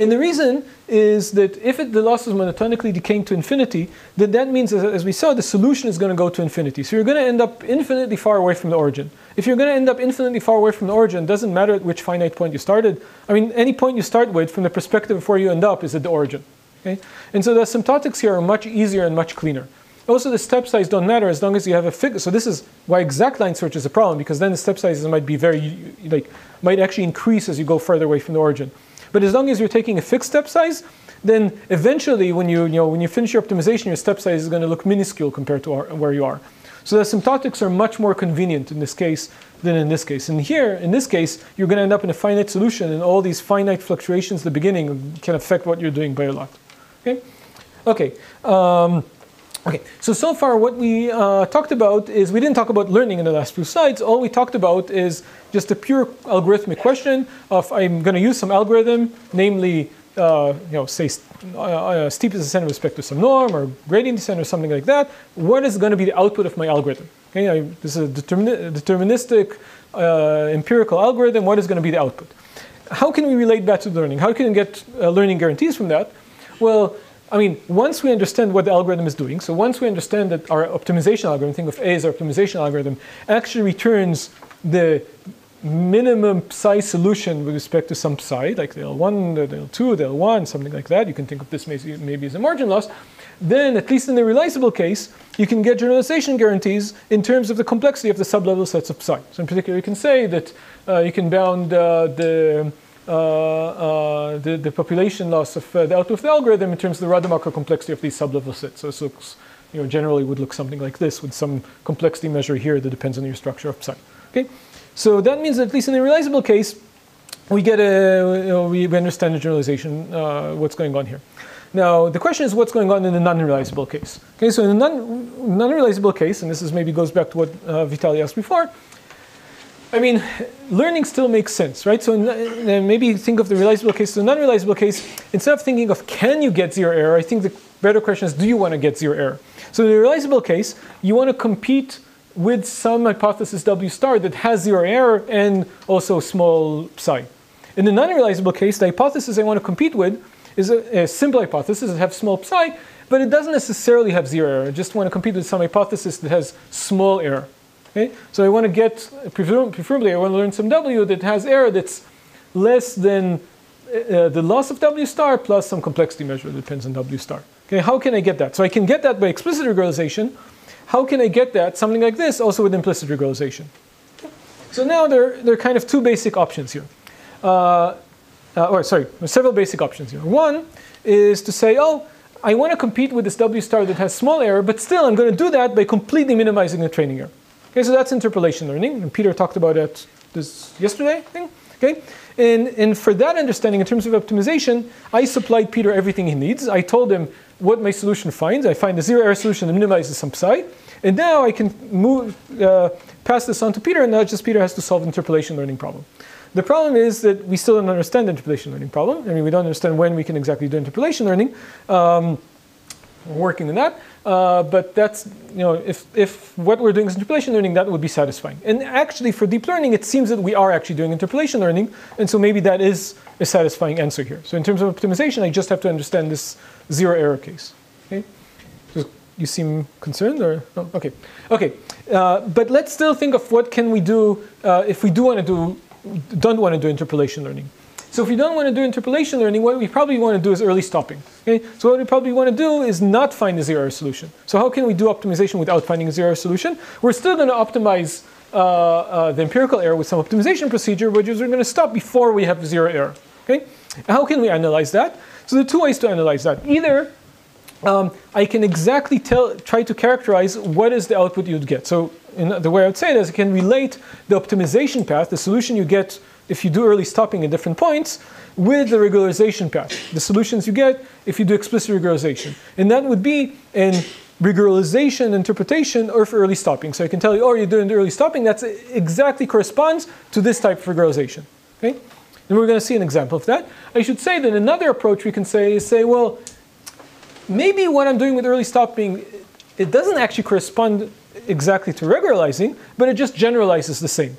And the reason is that if it, the loss is monotonically decaying to infinity, then that means, as, as we saw, the solution is going to go to infinity. So you're going to end up infinitely far away from the origin. If you're going to end up infinitely far away from the origin, doesn't matter at which finite point you started. I mean, any point you start with, from the perspective of where you end up, is at the origin. Okay? And so the asymptotics here are much easier and much cleaner. Also, the step size don't matter as long as you have a figure. So this is why exact line search is a problem because then the step sizes might be very like might actually increase as you go further away from the origin. But as long as you're taking a fixed step size, then eventually when you, you, know, when you finish your optimization, your step size is going to look minuscule compared to where you are. So the asymptotics are much more convenient in this case than in this case. And here, in this case, you're going to end up in a finite solution, and all these finite fluctuations at the beginning can affect what you're doing by a lot. Okay? Okay. Um, Okay, so so far what we uh, talked about is we didn't talk about learning in the last few slides. All we talked about is just a pure algorithmic question of I'm going to use some algorithm, namely, uh, you know, say uh, uh, steepest descent with respect to some norm or gradient descent or something like that. What is going to be the output of my algorithm? Okay, I, this is a deterministic uh, empirical algorithm. What is going to be the output? How can we relate that to learning? How can we get uh, learning guarantees from that? Well, I mean, once we understand what the algorithm is doing, so once we understand that our optimization algorithm, think of A as our optimization algorithm, actually returns the minimum psi solution with respect to some psi, like the L1, the L2, the L1, something like that. You can think of this maybe, as a margin loss. Then, at least in the realizable case, you can get generalization guarantees in terms of the complexity of the sublevel sets of psi. So in particular, you can say that uh, you can bound uh, the uh, uh, the, the population loss of uh, the output of the algorithm in terms of the Rademacher complexity of these sublevel sets. So it looks, you know, generally would look something like this with some complexity measure here that depends on your structure of psi. Okay, so that means at least in the realizable case, we get a, you know, we understand the generalization, uh, what's going on here. Now, the question is what's going on in the non-realizable case. Okay, so in the non, non-realizable case, and this is maybe goes back to what uh, Vitaly asked before, I mean, learning still makes sense, right? So maybe think of the realizable case, the non-realizable case. Instead of thinking of can you get zero error, I think the better question is do you want to get zero error? So in the realizable case, you want to compete with some hypothesis W star that has zero error and also small psi. In the non-realizable case, the hypothesis I want to compete with is a, a simple hypothesis that has small psi, but it doesn't necessarily have zero error. I just want to compete with some hypothesis that has small error. Okay? So I want to get, preferably I want to learn some W that has error that's less than uh, the loss of W star plus some complexity measure that depends on W star. Okay, how can I get that? So I can get that by explicit regularization. How can I get that, something like this, also with implicit regularization? So now there, there are kind of two basic options here. Uh, uh, or sorry, several basic options here. One is to say, oh, I want to compete with this W star that has small error, but still I'm going to do that by completely minimizing the training error. Okay, so that's interpolation learning, and Peter talked about it this yesterday, I think. Okay, and, and for that understanding, in terms of optimization, I supplied Peter everything he needs. I told him what my solution finds. I find a zero error solution that minimizes some psi. And now I can move, uh, pass this on to Peter, and now just Peter has to solve the interpolation learning problem. The problem is that we still don't understand the interpolation learning problem. I mean, we don't understand when we can exactly do interpolation learning. Um, we're working on that. Uh, but that's, you know, if, if what we're doing is interpolation learning, that would be satisfying. And actually, for deep learning, it seems that we are actually doing interpolation learning, and so maybe that is a satisfying answer here. So in terms of optimization, I just have to understand this zero error case. Okay? You seem concerned, or okay, okay. Uh, but let's still think of what can we do uh, if we do want to do, don't want to do interpolation learning. So if we don't want to do interpolation learning, what we probably want to do is early stopping. Okay? So what we probably want to do is not find a zero solution. So how can we do optimization without finding a zero solution? We're still going to optimize uh, uh, the empirical error with some optimization procedure, which is we're going to stop before we have zero error. Okay? How can we analyze that? So are two ways to analyze that. Either um, I can exactly tell, try to characterize what is the output you'd get. So the way I would say it is I can relate the optimization path, the solution you get if you do early stopping at different points, with the regularization path, the solutions you get if you do explicit regularization. And that would be in regularization interpretation or for early stopping. So I can tell you, oh, you're doing the early stopping, that exactly corresponds to this type of regularization. Okay? And we're going to see an example of that. I should say that another approach we can say is say, well, maybe what I'm doing with early stopping, it doesn't actually correspond exactly to regularizing, but it just generalizes the same.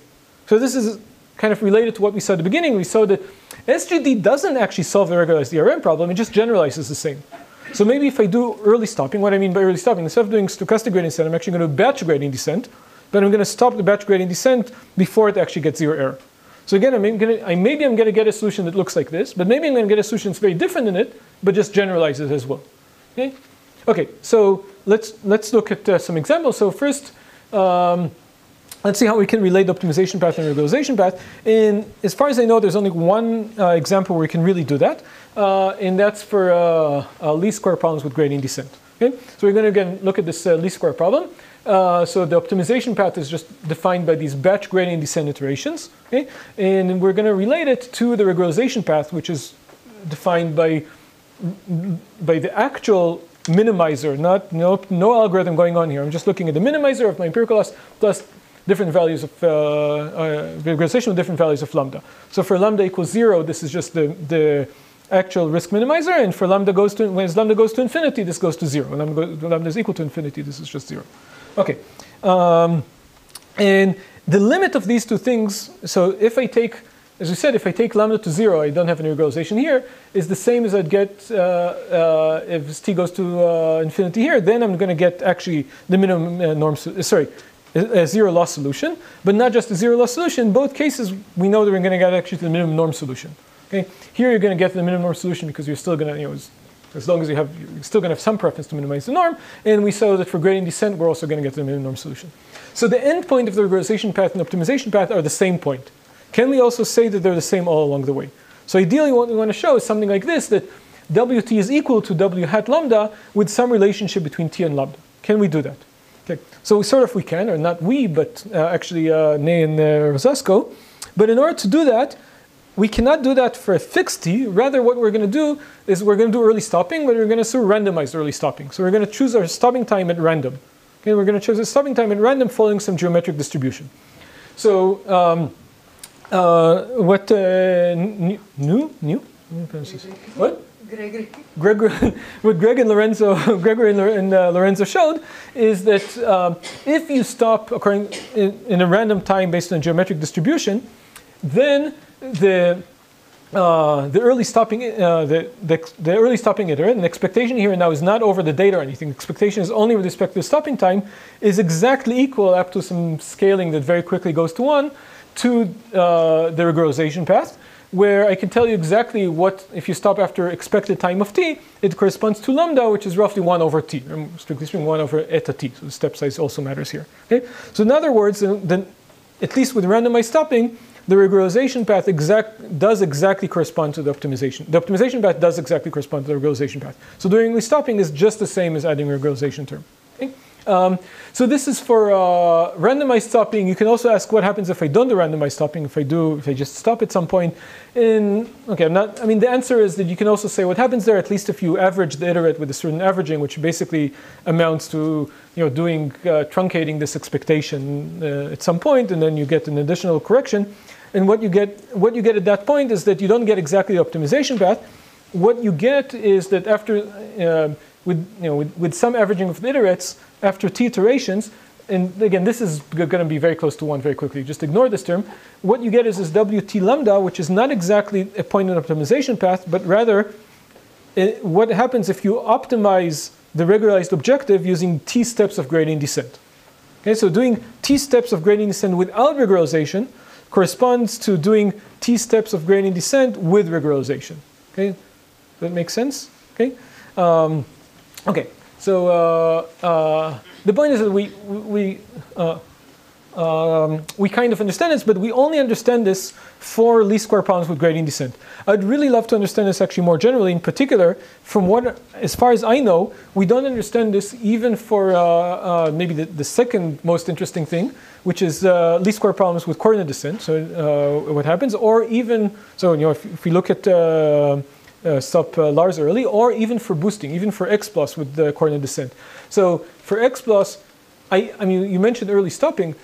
So this is kind of related to what we saw at the beginning. We saw that SGD doesn't actually solve the regularized DRM problem, it just generalizes the same. So maybe if I do early stopping, what I mean by early stopping, instead of doing stochastic gradient descent, I'm actually going to do batch gradient descent, but I'm going to stop the batch gradient descent before it actually gets zero error. So again, I'm gonna, I, maybe I'm going to get a solution that looks like this, but maybe I'm going to get a solution that's very different in it, but just generalizes as well. Okay, okay. So let's let's look at uh, some examples. So first, um, let's see how we can relate the optimization path and regularization path. And as far as I know, there's only one uh, example where we can really do that, uh, and that's for uh, least square problems with gradient descent. Okay, so we're going to again look at this uh, least square problem. Uh, so the optimization path is just defined by these batch gradient descent iterations, okay? And we're going to relate it to the regularization path, which is defined by, by the actual minimizer, not no, no algorithm going on here. I'm just looking at the minimizer of my empirical loss plus different values of uh, uh, regularization with different values of lambda. So for lambda equals zero, this is just the, the actual risk minimizer, and for lambda goes to when lambda goes to infinity, this goes to zero. When lambda, lambda is equal to infinity, this is just zero. Okay. Um, and the limit of these two things, so if I take, as we said, if I take lambda to zero, I don't have any regularization here, is the same as I'd get uh, uh, if t goes to uh, infinity here, then I'm going to get actually the minimum uh, norm, sorry, a, zero loss solution, but not just a zero loss solution. In both cases, we know that we're going to get actually to the minimum norm solution. Okay, here you're going to get the minimum norm solution because you're still going to, you know, as long as you have, you're still going to have some preference to minimize the norm. And we saw that for gradient descent, we're also going to get the minimum norm solution. So the end point of the regularization path and optimization path are the same point. Can we also say that they're the same all along the way? So ideally, what we want to show is something like this, that Wt is equal to W hat lambda with some relationship between T and lambda. Can we do that? Okay. So we sort of we can, or not we, but uh, actually uh, Neu and uh, Rosasco. But in order to do that, we cannot do that for a fixed t. Rather, what we're going to do is we're going to do early stopping, but we're going to sort of randomize early stopping. So we're going to choose our stopping time at random. Okay, we're going to choose a stopping time at random following some geometric distribution. So um, uh, what uh, new new what? Gregory. Gregory, what Greg and Lorenzo, Gregory and, uh, Lorenzo showed is that um, if you stop occurring in, in, a random time based on geometric distribution, then the uh, the early stopping uh, the, the, the, early stopping iterate, and expectation here and now is not over the data or anything. Expectation is only with respect to the stopping time is exactly equal up to some scaling that very quickly goes to one to uh, the regularization path, where I can tell you exactly what if you stop after expected time of t, it corresponds to lambda, which is roughly one over t, strictly speaking, one over eta t. So the step size also matters here. Okay, so in other words, then at least with randomized stopping the regularization path exact, does exactly correspond to the optimization. The optimization path does exactly correspond to the regularization path. So doing the stopping is just the same as adding a regularization term. Um, so this is for uh, randomized stopping. You can also ask what happens if I don't do randomized stopping, if I do, if I just stop at some point. And okay, I'm not, I mean, the answer is that you can also say what happens there, at least if you average the iterate with a certain averaging, which basically amounts to, you know, doing, uh, truncating this expectation uh, at some point, and then you get an additional correction. And what you get, what you get at that point is that you don't get exactly the optimization path. What you get is that after, uh, with, you know, with, with some averaging of the iterates, after t iterations, and again, this is going to be very close to one very quickly. Just ignore this term. What you get is this wt lambda, which is not exactly a point in optimization path, but rather it, what happens if you optimize the regularized objective using t steps of gradient descent. Okay, so doing t steps of gradient descent without regularization corresponds to doing t steps of gradient descent with regularization. Okay, that makes sense. Okay, um, okay. So uh, uh, the point is that we we uh, um, we kind of understand this, but we only understand this for least square problems with gradient descent. I'd really love to understand this actually more generally. In particular, from what, as far as I know, we don't understand this even for uh, uh, maybe the, the, second most interesting thing, which is uh, least square problems with coordinate descent. So what happens, or even so, you know, if, if we look at uh, uh, stop Lars early, or even for boosting, even for exp loss with the coordinate descent. So for exp loss, I, I mean, you mentioned early stopping.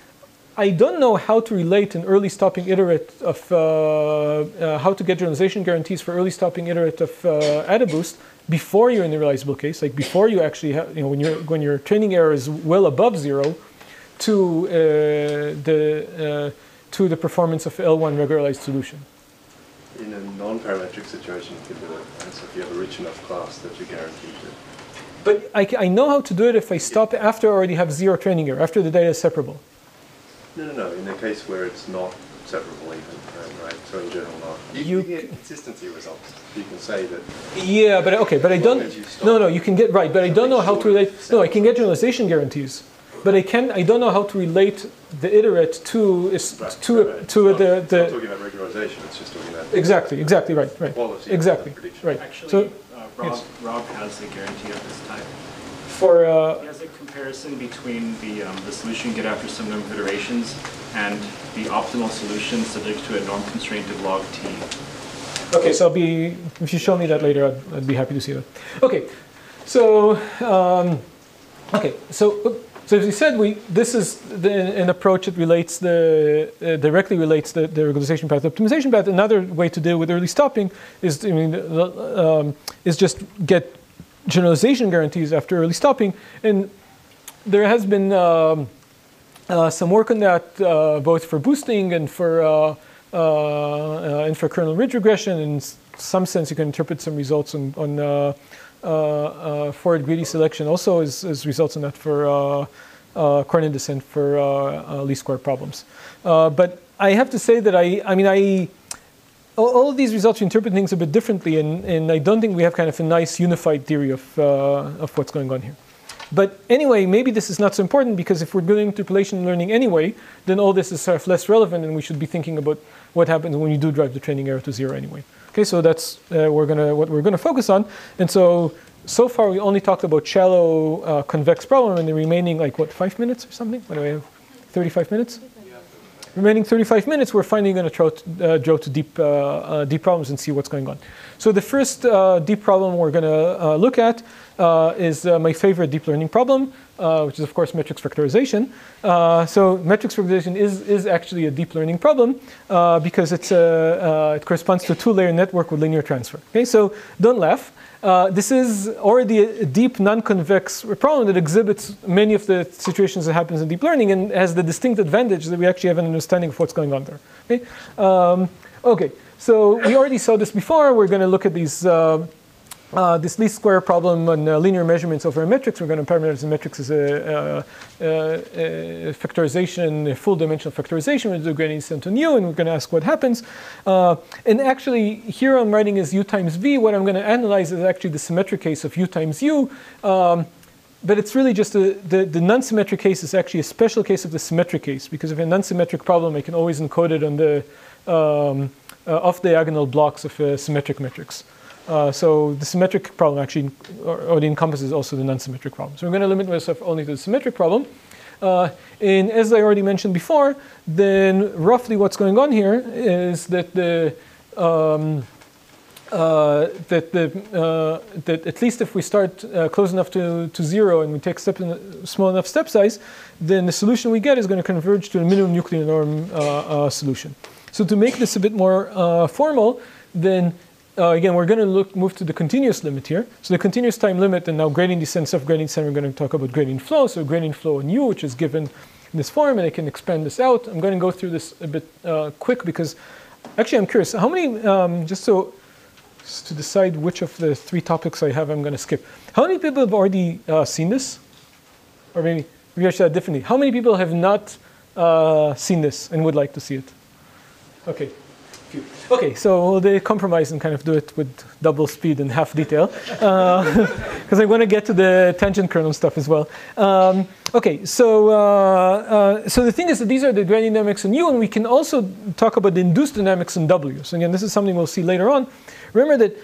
I don't know how to relate an early stopping iterate of uh, uh, how to get generalization guarantees for early stopping iterate of uh, AdaBoost before you're in the realizable case, like before you actually have, you know, when, you when your training error is well above zero, to uh, the uh, to the performance of L1 regularized solution. In a non-parametric situation, you can do it. So if you have a rich enough class that you guarantee it. But I, I know how to do it if I stop after I already have zero training error, after the data is separable. No, no, no. In the case where it's not separable even, right? So in general, not. You, you, you get consistency results. You can say that. Yeah, but okay, but I don't. No, no, you can get right, but I don't know how to relate. No, I can get generalization guarantees, but I can. I don't know how to relate the iterate to is right, to right, right. to not, the the. It's not talking about regularization. It's just talking about. Exactly. Exactly. Right. Right. Quality exactly. Right. Actually, so, uh, Rob, yes. Rob has a guarantee of this type. For uh, he has a comparison between the um, the solution you get after some number of iterations and the optimal solution subject to a norm constraint of log t. Okay, so I'll be if you show me that later, I'd, I'd be happy to see that. Okay, so um, okay, so so as we said, we this is the, an approach that relates the uh, directly relates the, the regularization path, the optimization path. Another way to deal with early stopping is I mean um, is just get generalization guarantees after early stopping, and there has been. Um, uh, some work on that, uh, both for boosting and for uh, and for kernel ridge regression. In some sense, you can interpret some results on, on Uh, uh, forward greedy selection. Also, as, as results in that for uh, coordinate descent for least square problems. but I have to say that I, I mean, I all of these results interpret things a bit differently, and, and I don't think we have kind of a nice unified theory of, uh, of what's going on here. But anyway, maybe this is not so important because if we're doing interpolation learning anyway, then all this is sort of less relevant, and we should be thinking about what happens when you do drive the training error to zero anyway. Okay, so that's uh, we're gonna what we're gonna focus on. And so so far we only talked about shallow uh, convex problem, and the remaining like what five minutes or something. What do we have? Thirty-five minutes. Remaining 35 minutes, we're finally going to uh, draw to deep, uh, uh, deep problems and see what's going on. So the first deep problem we're going to look at is my favorite deep learning problem, Uh, which is of course matrix factorization. Uh, so matrix factorization is, is actually a deep learning problem uh, because it's a, it corresponds to a two-layer network with linear transfer. Okay, so don't laugh. Uh, this is already a deep non-convex problem that exhibits many of the situations that happens in deep learning and has the distinct advantage that we actually have an understanding of what's going on there. Okay, um, okay. so we already saw this before. We're going to look at these uh, this least square problem on uh, linear measurements over a matrix. We're going to parameterize the matrix as a, a, a factorization, a full dimensional factorization. Do gradient descent on u, and we're going to ask what happens. Uh, and actually, here I'm writing as u times v. What I'm going to analyze is actually the symmetric case of u times u. Um, but it's really just a, the, the non-symmetric case is actually a special case of the symmetric case because if a non-symmetric problem, I can always encode it on the um, uh, off-diagonal blocks of a symmetric matrix. Uh, so the symmetric problem actually already encompasses also the non-symmetric problem. So we're going to limit myself only to the symmetric problem. Uh, and as I already mentioned before, then roughly what's going on here is that the um, uh, that the uh, that at least if we start uh, close enough to, to zero and we take step in small enough step size, then the solution we get is going to converge to a minimum nuclear norm uh, solution. So to make this a bit more formal, then uh, again, we're going to look move to the continuous limit here. So the continuous time limit, and now gradient descent, of gradient descent, we're going to talk about gradient flow. So gradient flow on u, which is given in this form, and I can expand this out. I'm going to go through this a bit uh, quick because actually I'm curious. How many, um, just so to decide which of the three topics I have, I'm going to skip. How many people have already uh, seen this? Or maybe, maybe I should differently. How many people have not uh, seen this and would like to see it? Okay. Okay, so they compromise and kind of do it with double speed and half detail, because I want to get to the tangent kernel stuff as well. Um, okay, so uh, uh, so the thing is that these are the gradient dynamics in U, and we can also talk about the induced dynamics in W. So again, this is something we'll see later on. Remember that,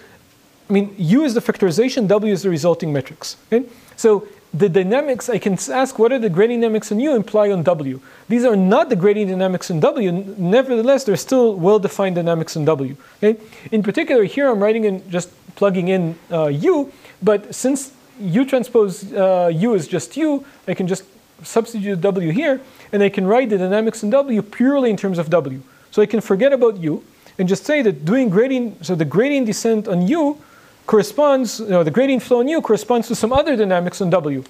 I mean, U is the factorization, W is the resulting matrix. Okay, so the dynamics, I can ask what are the gradient dynamics in U imply on W. These are not the gradient dynamics in W, nevertheless, they're still well-defined dynamics in W. Okay? In particular, here I'm writing in, just plugging in uh, U, but since U transpose uh, U is just U, I can just substitute W here, and I can write the dynamics in W purely in terms of W. So I can forget about U, and just say that doing gradient, so the gradient descent on U corresponds, you know, the gradient flow in U corresponds to some other dynamics in W.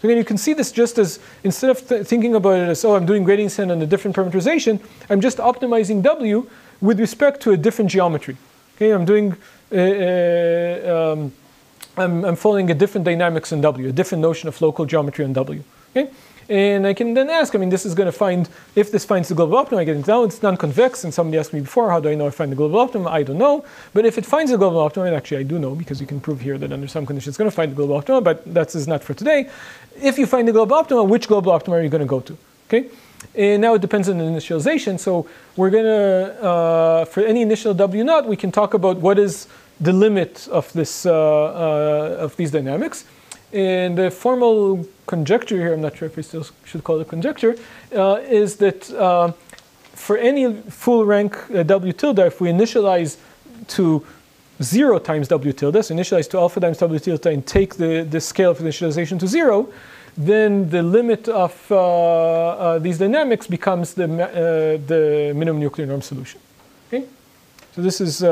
So again, you can see this just as, instead of th thinking about it as, oh, I'm doing gradient descent on a different parameterization, I'm just optimizing W with respect to a different geometry. Okay, I'm doing, uh, uh, um, I'm, I'm following a different dynamics in W, a different notion of local geometry in W. Okay? And I can then ask, I mean, this is going to find, if this finds the global optimum, I get it down, it's non-convex, and somebody asked me before, how do I know I find the global optimum? I don't know. But if it finds the global optimum, and actually I do know, because you can prove here that under some conditions it's going to find the global optimum, but that is not for today. If you find the global optimum, which global optimum are you going to go to? Okay? And now it depends on the initialization. So we're going to, uh, for any initial W naught, we can talk about what is the limit of this, uh, uh, of these dynamics. And the formal conjecture here, I'm not sure if I still should call it conjecture, uh, is that uh, for any full rank uh, W tilde, if we initialize to zero times W tilde, so initialize to alpha times W tilde and take the, the scale of initialization to zero, then the limit of uh, uh, these dynamics becomes the, uh, the minimum nuclear norm solution. Okay? So this is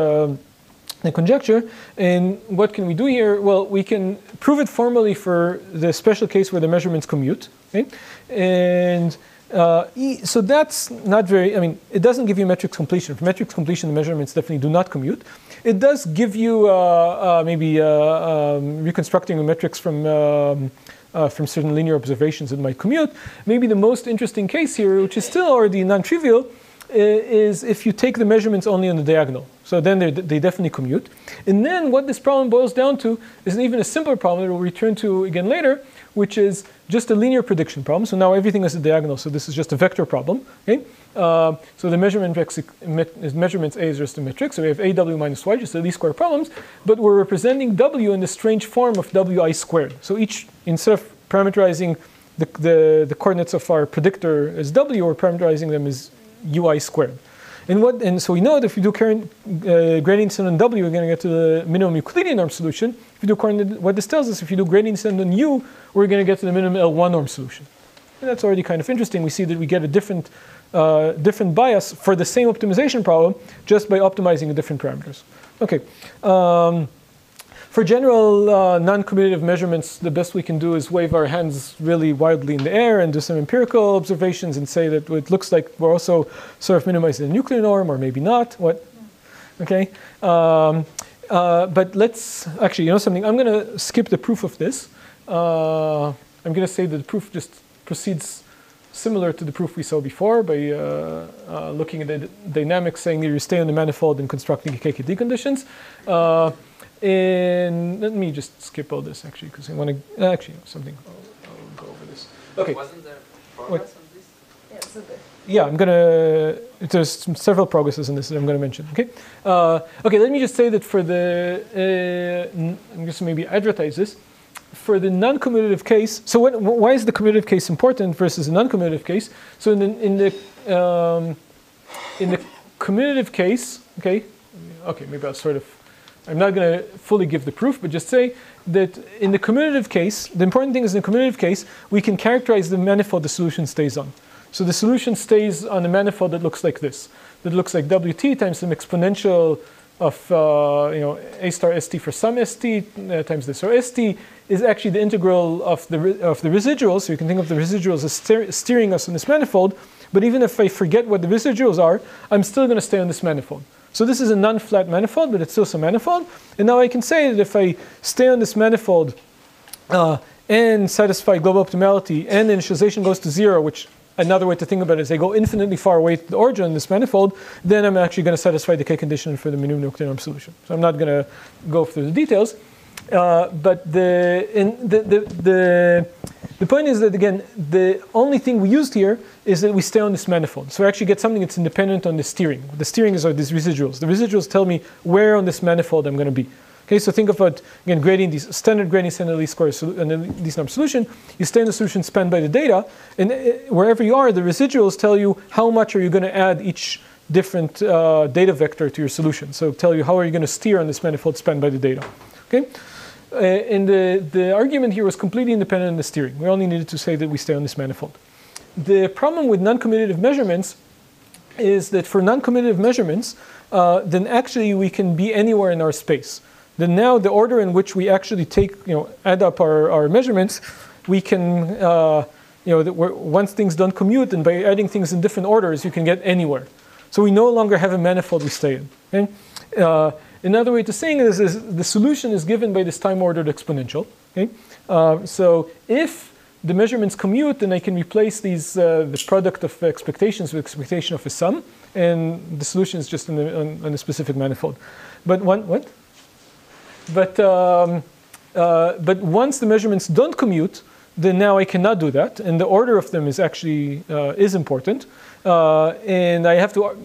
the conjecture. And what can we do here? Well, we can prove it formally for the special case where the measurements commute. Okay? And uh, so that's not very, I mean, it doesn't give you matrix completion. For matrix completion, the measurements definitely do not commute. It does give you uh, uh, maybe uh, um, reconstructing a matrix from, um, uh, from certain linear observations that might commute. Maybe the most interesting case here, which is still already non-trivial, is if you take the measurements only on the diagonal. So then they definitely commute. And then what this problem boils down to is an even a simpler problem that we'll return to again later, which is just a linear prediction problem. So now everything is a diagonal, so this is just a vector problem. Okay? Uh, so the measurement measurements A is just a metric, so we have AW minus Y, just the least square problems, but we're representing W in the strange form of WI squared. So each, instead of parameterizing the, the, the coordinates of our predictor as W, we're parameterizing them as ui squared. And what and so we know that if you do current uh, gradient descent on w, we're going to get to the minimum Euclidean norm solution. If you do current, what this tells us, if you do gradient descent on u, we're going to get to the minimum L1 norm solution. And that's already kind of interesting. We see that we get a different uh, different bias for the same optimization problem just by optimizing the different parameters. Okay. Um, for general uh, non-commutative measurements, the best we can do is wave our hands really wildly in the air and do some empirical observations and say that it looks like we're also sort of minimizing the nuclear norm, or maybe not. What? Okay. Um, uh, but let's actually, you know something? I'm going to skip the proof of this. Uh, I'm going to say that the proof just proceeds similar to the proof we saw before by uh, uh, looking at the dynamics, saying that you stay on the manifold and constructing the KKT conditions. And let me just skip all this actually, because I want to actually something. I'll, I'll, go over this. Okay. Wasn't there progress what? on this? Yeah, so good. Yeah, I'm gonna. There's several progresses in this that I'm gonna mention. Okay. Uh, okay. Let me just say that for the. Uh, I'm just maybe advertise this. For the non-commutative case, so what, why is the commutative case important versus the non-commutative case? So in the in the um, in the commutative case, okay, okay, maybe I'll sort of I'm not going to fully give the proof, but just say that in the commutative case, the important thing is in the commutative case, we can characterize the manifold the solution stays on. So the solution stays on a manifold that looks like this. That looks like Wt times some exponential of uh, you know a star st for some st uh, times this, or st is actually the integral of the of the residuals. So you can think of the residuals as steer, steering us on this manifold. But even if I forget what the residuals are, I'm still going to stay on this manifold. So this is a non-flat manifold, but it's still some manifold. And now I can say that if I stay on this manifold uh, and satisfy global optimality and initialization goes to zero, which another way to think about it is they go infinitely far away to the origin of this manifold, then I'm actually going to satisfy the K condition for the minimum norm solution. So I'm not going to go through the details. Uh, but the, the, the, the, the point is that, again, the only thing we used here is that we stay on this manifold. So we actually get something that's independent on the steering. The steering is are these residuals. The residuals tell me where on this manifold I'm going to be. Okay, so think about again grading these standard gradient descent least squares and then least norm solution. You stay in the solution spanned by the data, and uh, wherever you are, the residuals tell you how much are you going to add each different uh, data vector to your solution. So tell you how are you going to steer on this manifold spanned by the data. Okay, uh, and the the argument here was completely independent of the steering. We only needed to say that we stay on this manifold. The problem with non-commutative measurements is that for non-commutative measurements, uh, then actually we can be anywhere in our space then now the order in which we actually take, you know, add up our, our measurements, we can, uh, you know, once things don't commute, and by adding things in different orders, you can get anywhere. So we no longer have a manifold we stay in. Okay? Uh, another way to saying this is the solution is given by this time-ordered exponential. Okay? Uh, so if the measurements commute, then I can replace these uh, the product of expectations with expectation of a sum, and the solution is just on, the, on, on a specific manifold. But one, what? But, um, uh, but once the measurements don't commute, then now I cannot do that, and the order of them is actually uh, is important, uh, and I have to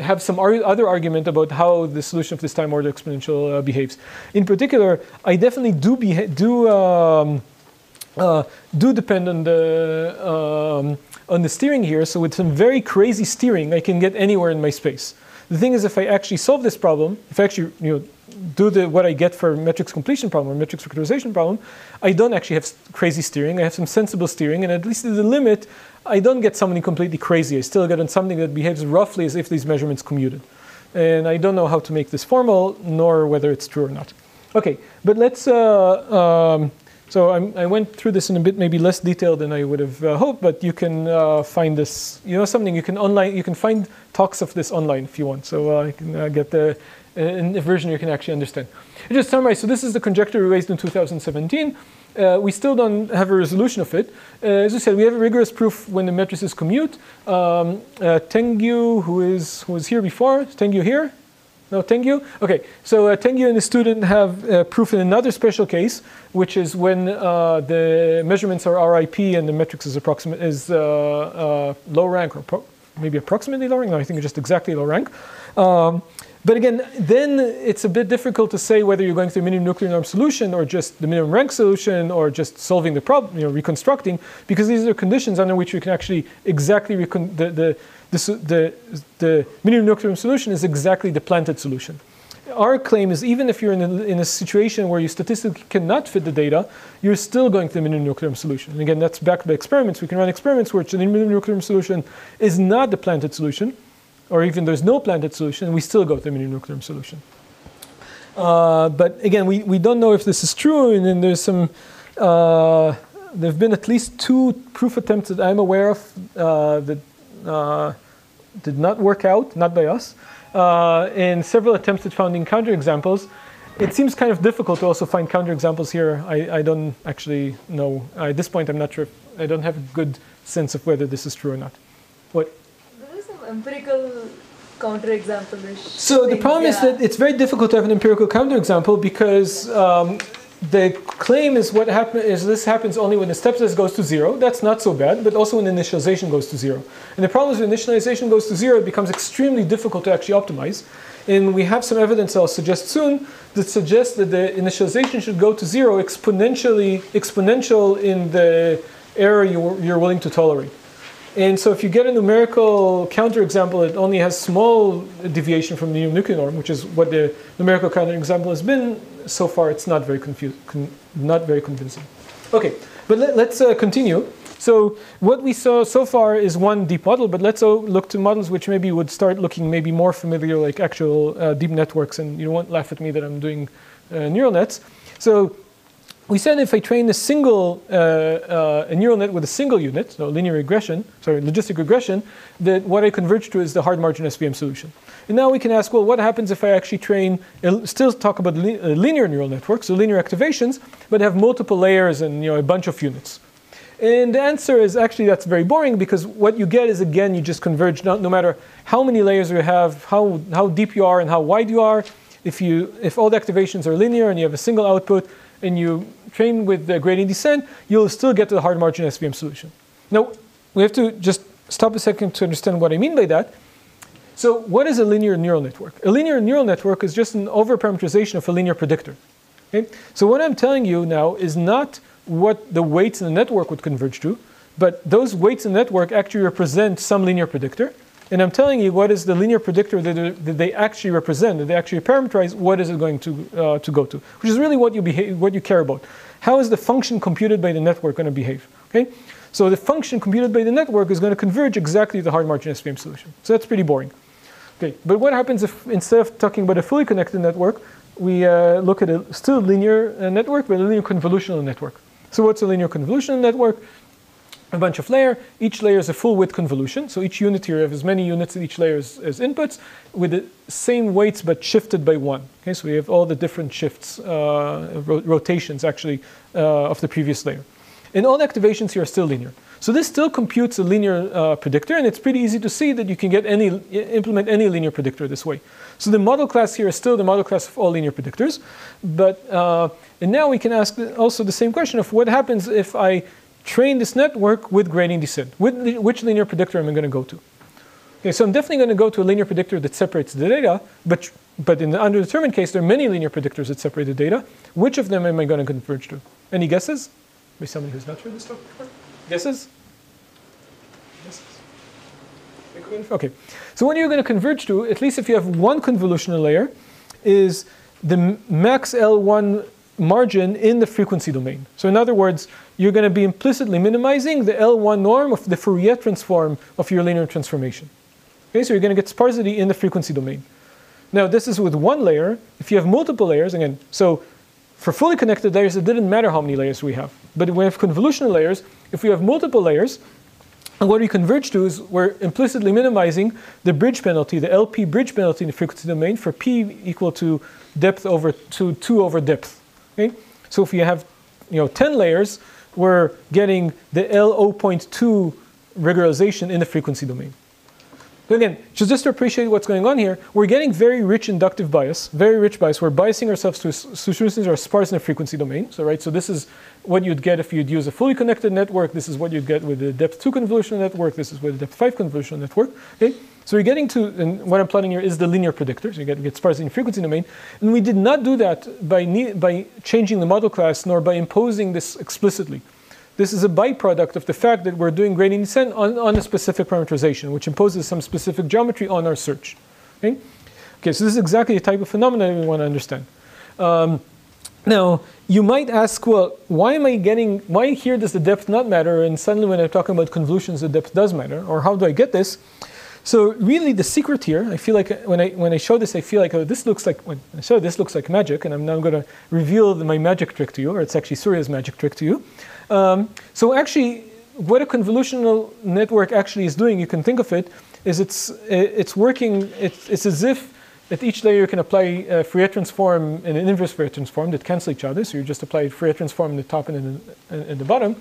have some ar- other argument about how the solution of this time order exponential uh, behaves. In particular, I definitely do do um, uh, do depend on the um, on the steering here. So with some very crazy steering, I can get anywhere in my space. The thing is, if I actually solve this problem, if I actually you know do the what I get for matrix completion problem or matrix factorization problem, I don't actually have crazy steering. I have some sensible steering, and at least to the limit, I don't get something completely crazy. I still get on something that behaves roughly as if these measurements commuted. And I don't know how to make this formal, nor whether it's true or not. Okay, but let's. Uh, um, so I'm, i went through this in a bit maybe less detail than I would have uh, hoped, but you can uh, find this. You know something you can online. You can find talks of this online if you want. So uh, you can uh, get the in a version you can actually understand. I just summarize. So this is the conjecture we raised in 2017. Uh, we still don't have a resolution of it. Uh, as I said, we have a rigorous proof when the matrices commute. Um, uh, Tengyu, who is who was here before, Tengyu here? No, Tengyu? Okay, so uh, Tengyu and the student have uh, proof in another special case, which is when uh, the measurements are RIP and the matrix is approximate is uh, low rank or maybe approximately low rank. No, I think just exactly low rank. Um, but again, then it's a bit difficult to say whether you're going through a minimum nuclear norm solution or just the minimum rank solution or just solving the problem, you know, reconstructing, because these are conditions under which you can actually exactly recon- the, the, the, the, minimum nuclear norm solution is exactly the planted solution. Our claim is even if you're in a, in a situation where you statistically cannot fit the data, you're still going to the minimum nuclear solution. And again, that's backed by experiments. We can run experiments where the minimum nuclear solution is not the planted solution or even there's no planted solution, we still go to the mini nuclear solution. Uh, but again, we, we don't know if this is true, and then there's some. Uh, there have been at least two proof attempts that I'm aware of uh, that uh, did not work out, not by us, uh, and several attempts at finding counterexamples. It seems kind of difficult to also find counterexamples here. I, I don't actually know. at this point, I'm not sure. I don't have a good sense of whether this is true or not. What? Empirical counterexample So the problem yeah. is that it's very difficult to have an empirical counterexample because um, the claim is what happen is this happens only when the step size goes to zero. That's not so bad, but also when initialization goes to zero. And the problem is when initialization goes to zero, it becomes extremely difficult to actually optimize. And we have some evidence I'll suggest soon that suggests that the initialization should go to zero exponentially exponential in the error you, you're willing to tolerate. And so if you get a numerical counterexample that only has small deviation from the nuclear norm, which is what the numerical counterexample has been, so far it's not very, con- not very convincing. Okay, but let, us uh, continue. So what we saw so far is one deep model, but let's look to models which maybe would start looking maybe more familiar, like actual uh, deep networks. And you won't laugh at me that I'm doing uh, neural nets. So we said if I train a single uh, uh, a neural net with a single unit, so linear regression, sorry, logistic regression, that what I converge to is the hard margin SVM solution. And now we can ask, well, what happens if I actually train, still talk about li- linear neural networks, so linear activations, but have multiple layers and you know a bunch of units. And the answer is actually that's very boring because what you get is again you just converge no matter how many layers you have, how, how deep you are and how wide you are. If you if all the activations are linear and you have a single output and you train with the gradient descent, you'll still get to the hard margin SVM solution. Now we have to just stop a second to understand what I mean by that. So what is a linear neural network? A linear neural network is just an overparameterization of a linear predictor. Okay? So what I'm telling you now is not what the weights in the network would converge to, but those weights in the network actually represent some linear predictor. And I'm telling you what is the linear predictor that, that they actually represent, that they actually parameterize, what is it going to, uh, to go to, which is really what you, behave, what you care about. How is the function computed by the network going to behave? Okay? So the function computed by the network is going to converge exactly to the hard margin SVM solution. So that's pretty boring. Okay, but what happens if instead of talking about a fully connected network, we uh, look at a still linear uh, network, but a linear convolutional network? So what's a linear convolutional network? A bunch of layer. Each layer is a full width convolution. So each unit here has as many units in each layer as, as, inputs with the same weights but shifted by one. Okay, so we have all the different shifts, uh, ro rotations actually uh, of the previous layer. And all the activations here are still linear. So this still computes a linear uh, predictor, and it's pretty easy to see that you can get any implement any linear predictor this way. So the model class here is still the model class of all linear predictors, but uh, and now we can ask also the same question of what happens if I train this network with gradient descent. which linear predictor am I going to go to? Okay, so I'm definitely going to go to a linear predictor that separates the data, but but in the underdetermined case, there are many linear predictors that separate the data. Which of them am I going to converge to? Any guesses? Maybe somebody who's not heard this talk before? Guesses? Guesses? Okay. So what you're going to converge to, at least if you have one convolutional layer, is the max L1 margin in the frequency domain. So in other words, you're going to be implicitly minimizing the L1 norm of the Fourier transform of your linear transformation. Okay, so you're going to get sparsity in the frequency domain. Now this is with one layer. If you have multiple layers, again, so for fully connected layers, it didn't matter how many layers we have. But we have convolutional layers, if we have multiple layers, and what we converge to is we're implicitly minimizing the bridge penalty, the LP bridge penalty in the frequency domain for p equal to depth over to 2 over depth. Okay? So if you have you know, 10 layers, we're getting the L0.2 regularization in the frequency domain. So again, just to appreciate what's going on here, we're getting very rich inductive bias, very rich bias. We're biasing ourselves to solutions that are sparse in the frequency domain. So right, so this is what you'd get if you'd use a fully connected network. This is what you'd get with the depth two convolutional network. This is with the depth five convolutional network. Okay, so you're getting to, and what I'm plotting here is the linear predictor. So you get, get sparse in frequency domain, and we did not do that by by changing the model class nor by imposing this explicitly. This is a byproduct of the fact that we're doing gradient descent on, on a specific parameterization, which imposes some specific geometry on our search. Okay? okay, so this is exactly the type of phenomenon we want to understand. Um, now, you might ask, well, why am I getting, why here does the depth not matter, and suddenly when I'm talking about convolutions, the depth does matter, or how do I get this? So really the secret here, I feel like when I, when I show this, I feel like, oh, this looks like, when I show this looks like magic, and I'm now going to reveal my magic trick to you, or it's actually Suriya's magic trick to you. Um, so actually, what a convolutional network actually is doing, you can think of it, is it's, it's working, it's, it's as if at each layer you can apply a Fourier transform and an inverse Fourier transform that cancel each other. So you just apply a Fourier transform in the top and in the, in the bottom.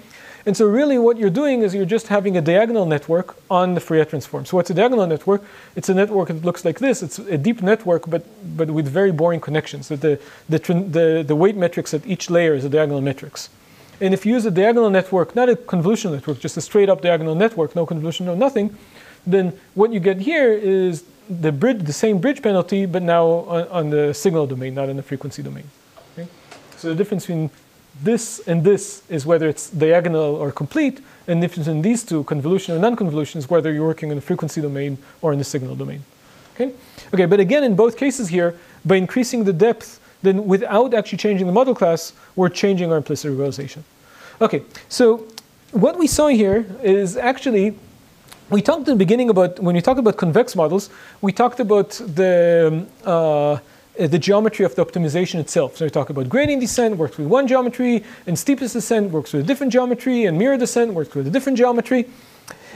And so really what you're doing is you're just having a diagonal network on the Fourier transform. So what's a diagonal network? It's a network that looks like this. It's a deep network, but, but with very boring connections. That the, the, the, the weight matrix at each layer is a diagonal matrix. And if you use a diagonal network, not a convolutional network, just a straight up diagonal network, no convolution, no nothing, then what you get here is the bridge, the same bridge penalty, but now on, on the signal domain, not in the frequency domain. Okay? So the difference between this and this is whether it's diagonal or complete, and if difference in these two, convolution or non-convolution, is whether you're working in the frequency domain or in the signal domain. Okay? Okay, but again, in both cases here, by increasing the depth then without actually changing the model class, we're changing our implicit regularization. Okay, so what we saw here is actually, we talked in the beginning about, when we talked about convex models, we talked about the, uh, Uh, the geometry of the optimization itself. So we talk about gradient descent works with one geometry, and steepest descent works with a different geometry, and mirror descent works with a different geometry.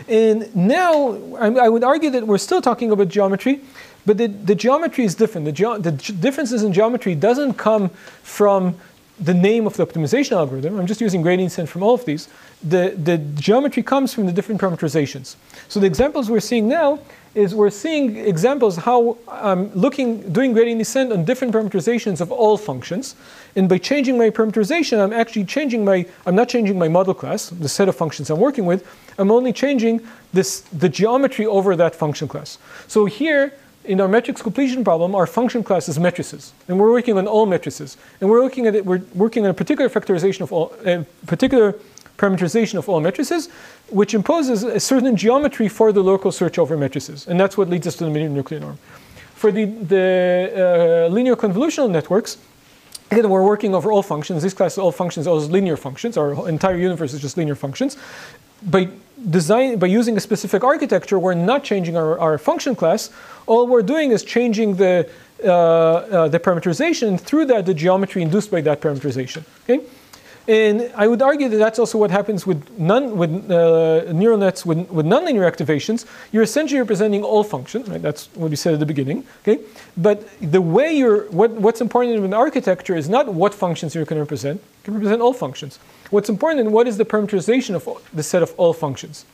And now, I would argue that we're still talking about geometry, but the, the geometry is different. The, ge- the differences in geometry doesn't come from the name of the optimization algorithm. I'm just using gradient descent from all of these. The, the geometry comes from the different parameterizations. So the examples we're seeing now is we're seeing examples how I'm looking, doing gradient descent on different parameterizations of all functions. And by changing my parameterization, I'm actually changing my, I'm not changing my model class, the set of functions I'm working with. I'm only changing this, the geometry over that function class. So here, in our matrix completion problem, our function class is matrices, and we're working on all matrices. And we're looking at it, we're working on a particular factorization of all, a particular parameterization of all matrices, which imposes a certain geometry for the local search over matrices. And that's what leads us to the medium nuclear norm. For the, the uh, linear convolutional networks, again, we're working over all functions. This class is all functions, all linear functions. Our entire universe is just linear functions. By design, by using a specific architecture, we're not changing our, our function class. All we're doing is changing the, uh, uh, the parameterization, through that the geometry induced by that parameterization. Okay? And I would argue that that's also what happens with, non, with uh, neural nets with, with nonlinear activations. You're essentially representing all functions, right? That's what we said at the beginning, okay? But the way you're, what, what's important in an architecture is not what functions you can represent. You can represent all functions. What's important and what is the parameterization of the set of all functions.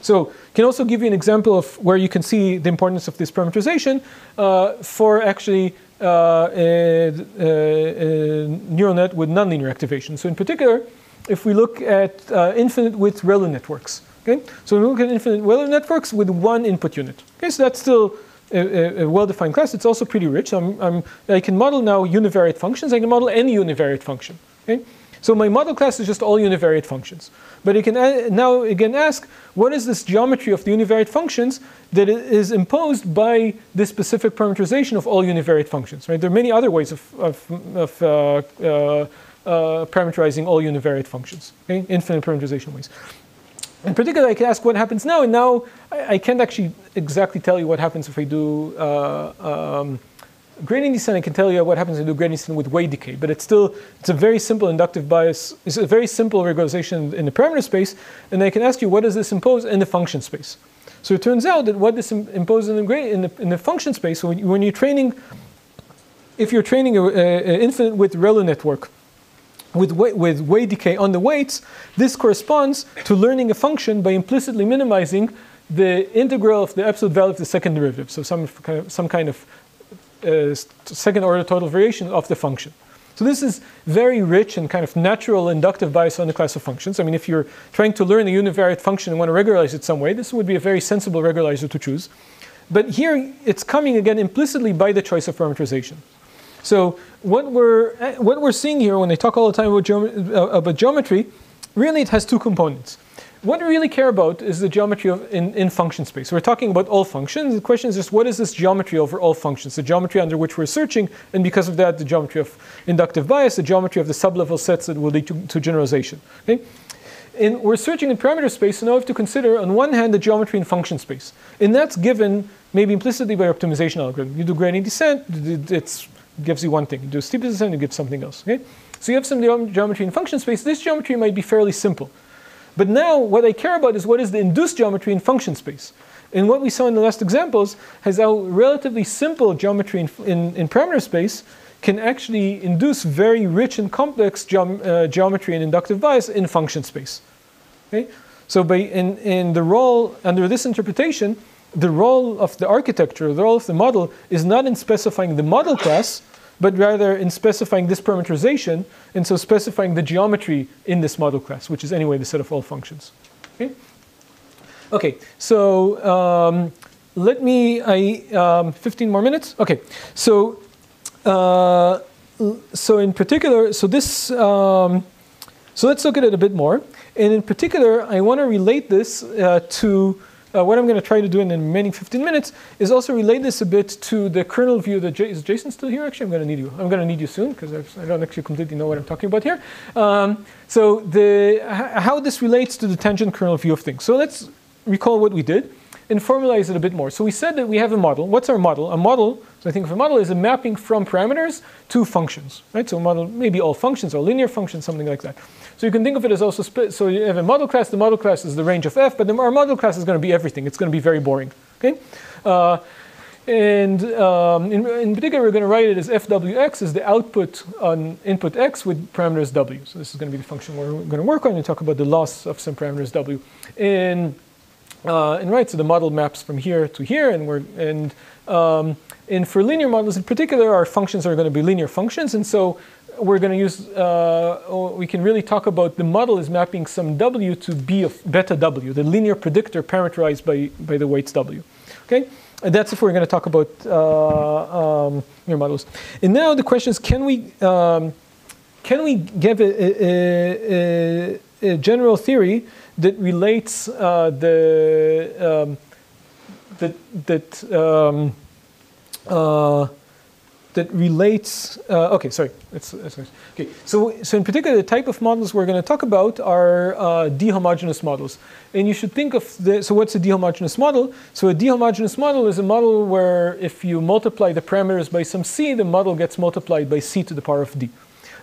So can also give you an example of where you can see the importance of this parameterization uh, for actually uh, a, a, a, neural net with nonlinear activation. So in particular, if we look at uh, infinite width ReLU networks, okay? So we look at infinite ReLU networks with one input unit. Okay, so that's still a, a well-defined class. It's also pretty rich. I'm, I'm, i can model now univariate functions. I can model any univariate function. Okay? So my model class is just all univariate functions. But you can now again ask, what is this geometry of the univariate functions that is imposed by this specific parameterization of all univariate functions? Right? There are many other ways of, of, of uh, uh, uh, parameterizing all univariate functions, okay? infinite parameterization ways. In particular, I can ask what happens now, and now I, I can't actually exactly tell you what happens if I do uh, um, gradient descent, I can tell you what happens when you do gradient descent with weight decay, but it's still, it's a very simple inductive bias. It's a very simple regularization in the parameter space, and I can ask you what does this impose in the function space. So it turns out that what this imposes in the, in the, in the function space, when, you, when you're training, if you're training an infinite width ReLU network, with, with weight decay on the weights, this corresponds to learning a function by implicitly minimizing the integral of the absolute value of the second derivative. So some kind of, some kind of uh, second order total variation of the function. So this is very rich and kind of natural inductive bias on the class of functions. I mean, if you're trying to learn a univariate function and want to regularize it some way, this would be a very sensible regularizer to choose. But here it's coming again implicitly by the choice of parameterization. So what we're, what we're seeing here when they talk all the time about, uh, about geometry, really it has two components what we really care about is the geometry of in, in function space. We're talking about all functions. The question is just what is this geometry over all functions? The geometry under which we're searching, and because of that, the geometry of inductive bias, the geometry of the sublevel sets that will lead to, to generalization. Okay? And we're searching in parameter space, so now we have to consider, on one hand, the geometry in function space. And that's given maybe implicitly by optimization algorithm. You do gradient descent, it gives you one thing. You do steep descent, it gives something else. Okay? So you have some geometry in function space. This geometry might be fairly simple. But now what I care about is what is the induced geometry in function space. And what we saw in the last examples has how relatively simple geometry in, in, in parameter space can actually induce very rich and complex geom uh, geometry and inductive bias in function space. Okay? So by, in, in the role, under this interpretation, the role of the architecture, the role of the model is not in specifying the model class, but rather in specifying this parameterization, and so specifying the geometry in this model class, which is anyway the set of all functions. Okay, okay so um, let me, I, um, 15 more minutes? Okay, so, uh, so in particular, so this, um, so let's look at it a bit more. And in particular, I want to relate this uh, to uh, what I'm going to try to do in the remaining 15 minutes is also relate this a bit to the kernel view that J is Jason still here? Actually, I'm going to need you. I'm going to need you soon because I don't actually completely know what I'm talking about here. Um, so the how this relates to the tangent kernel view of things. So let's recall what we did and formalize it a bit more. So we said that we have a model. What's our model? A model, so I think of a model as a mapping from parameters to functions, right? So a model, maybe all functions or linear functions, something like that. So you can think of it as also split. So you have a model class. The model class is the range of f, but the, our model class is going to be everything. It's going to be very boring. Okay. Uh, And um, in, in, particular, we're going to write it as fwx is the output on input x with parameters w. So this is going to be the function we're going to work on and talk about the loss of some parameters w. And, uh, and right, so the model maps from here to here, and we're and um, and for linear models in particular, our functions are going to be linear functions, and so we're going to use, uh, we can really talk about the model is mapping some w to b of beta w, the linear predictor parameterized by, by the weights w. Okay? And that's if we're going to talk about uh, um, linear models. And now the question is, can we, um, can we give a, a, a, a, general theory that relates uh, the, um, that, that um, uh, that relates, uh, okay, sorry, it's, it's, okay. So, so in particular, the type of models we're going to talk about are uh, d-homogeneous models. And you should think of the, so what's a d-homogeneous model? So a d-homogeneous model is a model where if you multiply the parameters by some c, the model gets multiplied by c to the power of d.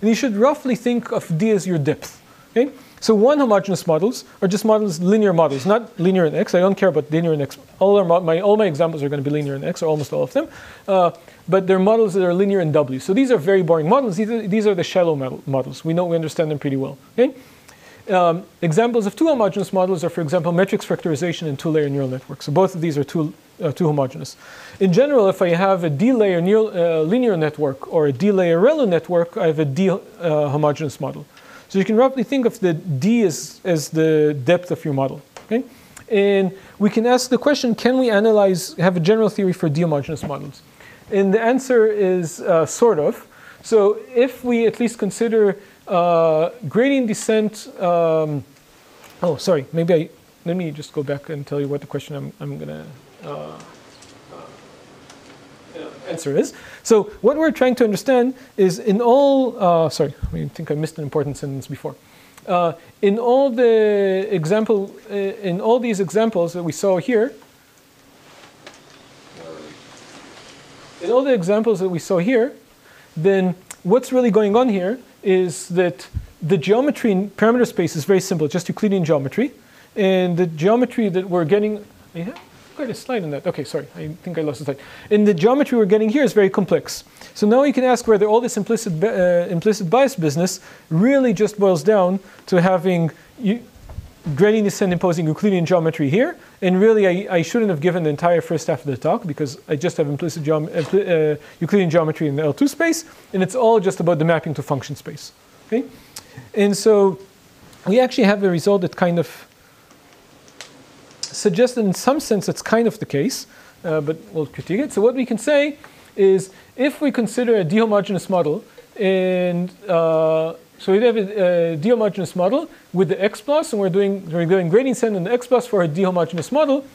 And you should roughly think of d as your depth, okay? So one homogeneous models are just models, linear models, not linear in x. I don't care about linear in x. All, my, all my examples are going to be linear in x, or almost all of them. Uh, but they're models that are linear in w. So these are very boring models. These are, these are the shallow models. We know we understand them pretty well. Okay? Um, examples of two homogeneous models are, for example, matrix factorization and two-layer neural networks. So both of these are two, uh, two homogeneous. In general, if I have a d-layer uh, linear network or a d-layer ReLU network, I have a d-homogeneous uh, model. So you can roughly think of the d as, as the depth of your model. Okay? And we can ask the question, can we analyze, have a general theory for d-homogeneous models? And the answer is uh, sort of. So if we at least consider uh, gradient descent, um, oh, sorry, maybe I, let me just go back and tell you what the question I'm, I'm going to uh, answer is. So what we're trying to understand is in all, uh, sorry, I think I missed an important sentence before. Uh, in all the example, uh, in all these examples that we saw here, in all the examples that we saw here, then what's really going on here is that the geometry in parameter space is very simple, just Euclidean geometry. And the geometry that we're getting, yeah, quite a slide on that. Okay, sorry, I think I lost the slide. And the geometry we're getting here is very complex. So now you can ask whether all this implicit, uh, implicit bias business really just boils down to having you, gradient descent imposing Euclidean geometry here. And really, I, I, shouldn't have given the entire first half of the talk because I just have implicit geom uh, Euclidean geometry in the L2 space. And it's all just about the mapping to function space. Okay? And so we actually have a result that kind of suggests that in some sense it's kind of the case, uh, but we'll critique it. So what we can say is if we consider a d-homogeneous model, and uh, so we have a, a d-homogeneous model with the exp loss, and we're doing we're doing gradient descent on the exp loss for a d-homogeneous model,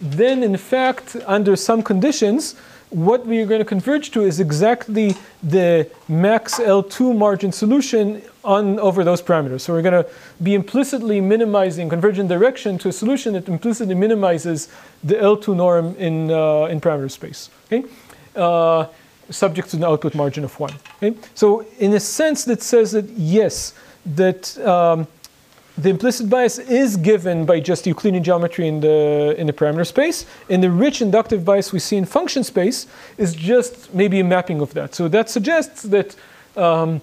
then in fact under some conditions what we are going to converge to is exactly the max L2 margin solution on over those parameters. So we're going to be implicitly minimizing convergent direction to a solution that implicitly minimizes the L2 norm in, uh, in parameter space. Okay? Uh, subject to an output margin of one. Okay? So in a sense that says that yes, that um, the implicit bias is given by just Euclidean geometry in the, in the parameter space, and the rich inductive bias we see in function space is just maybe a mapping of that. So that suggests that um,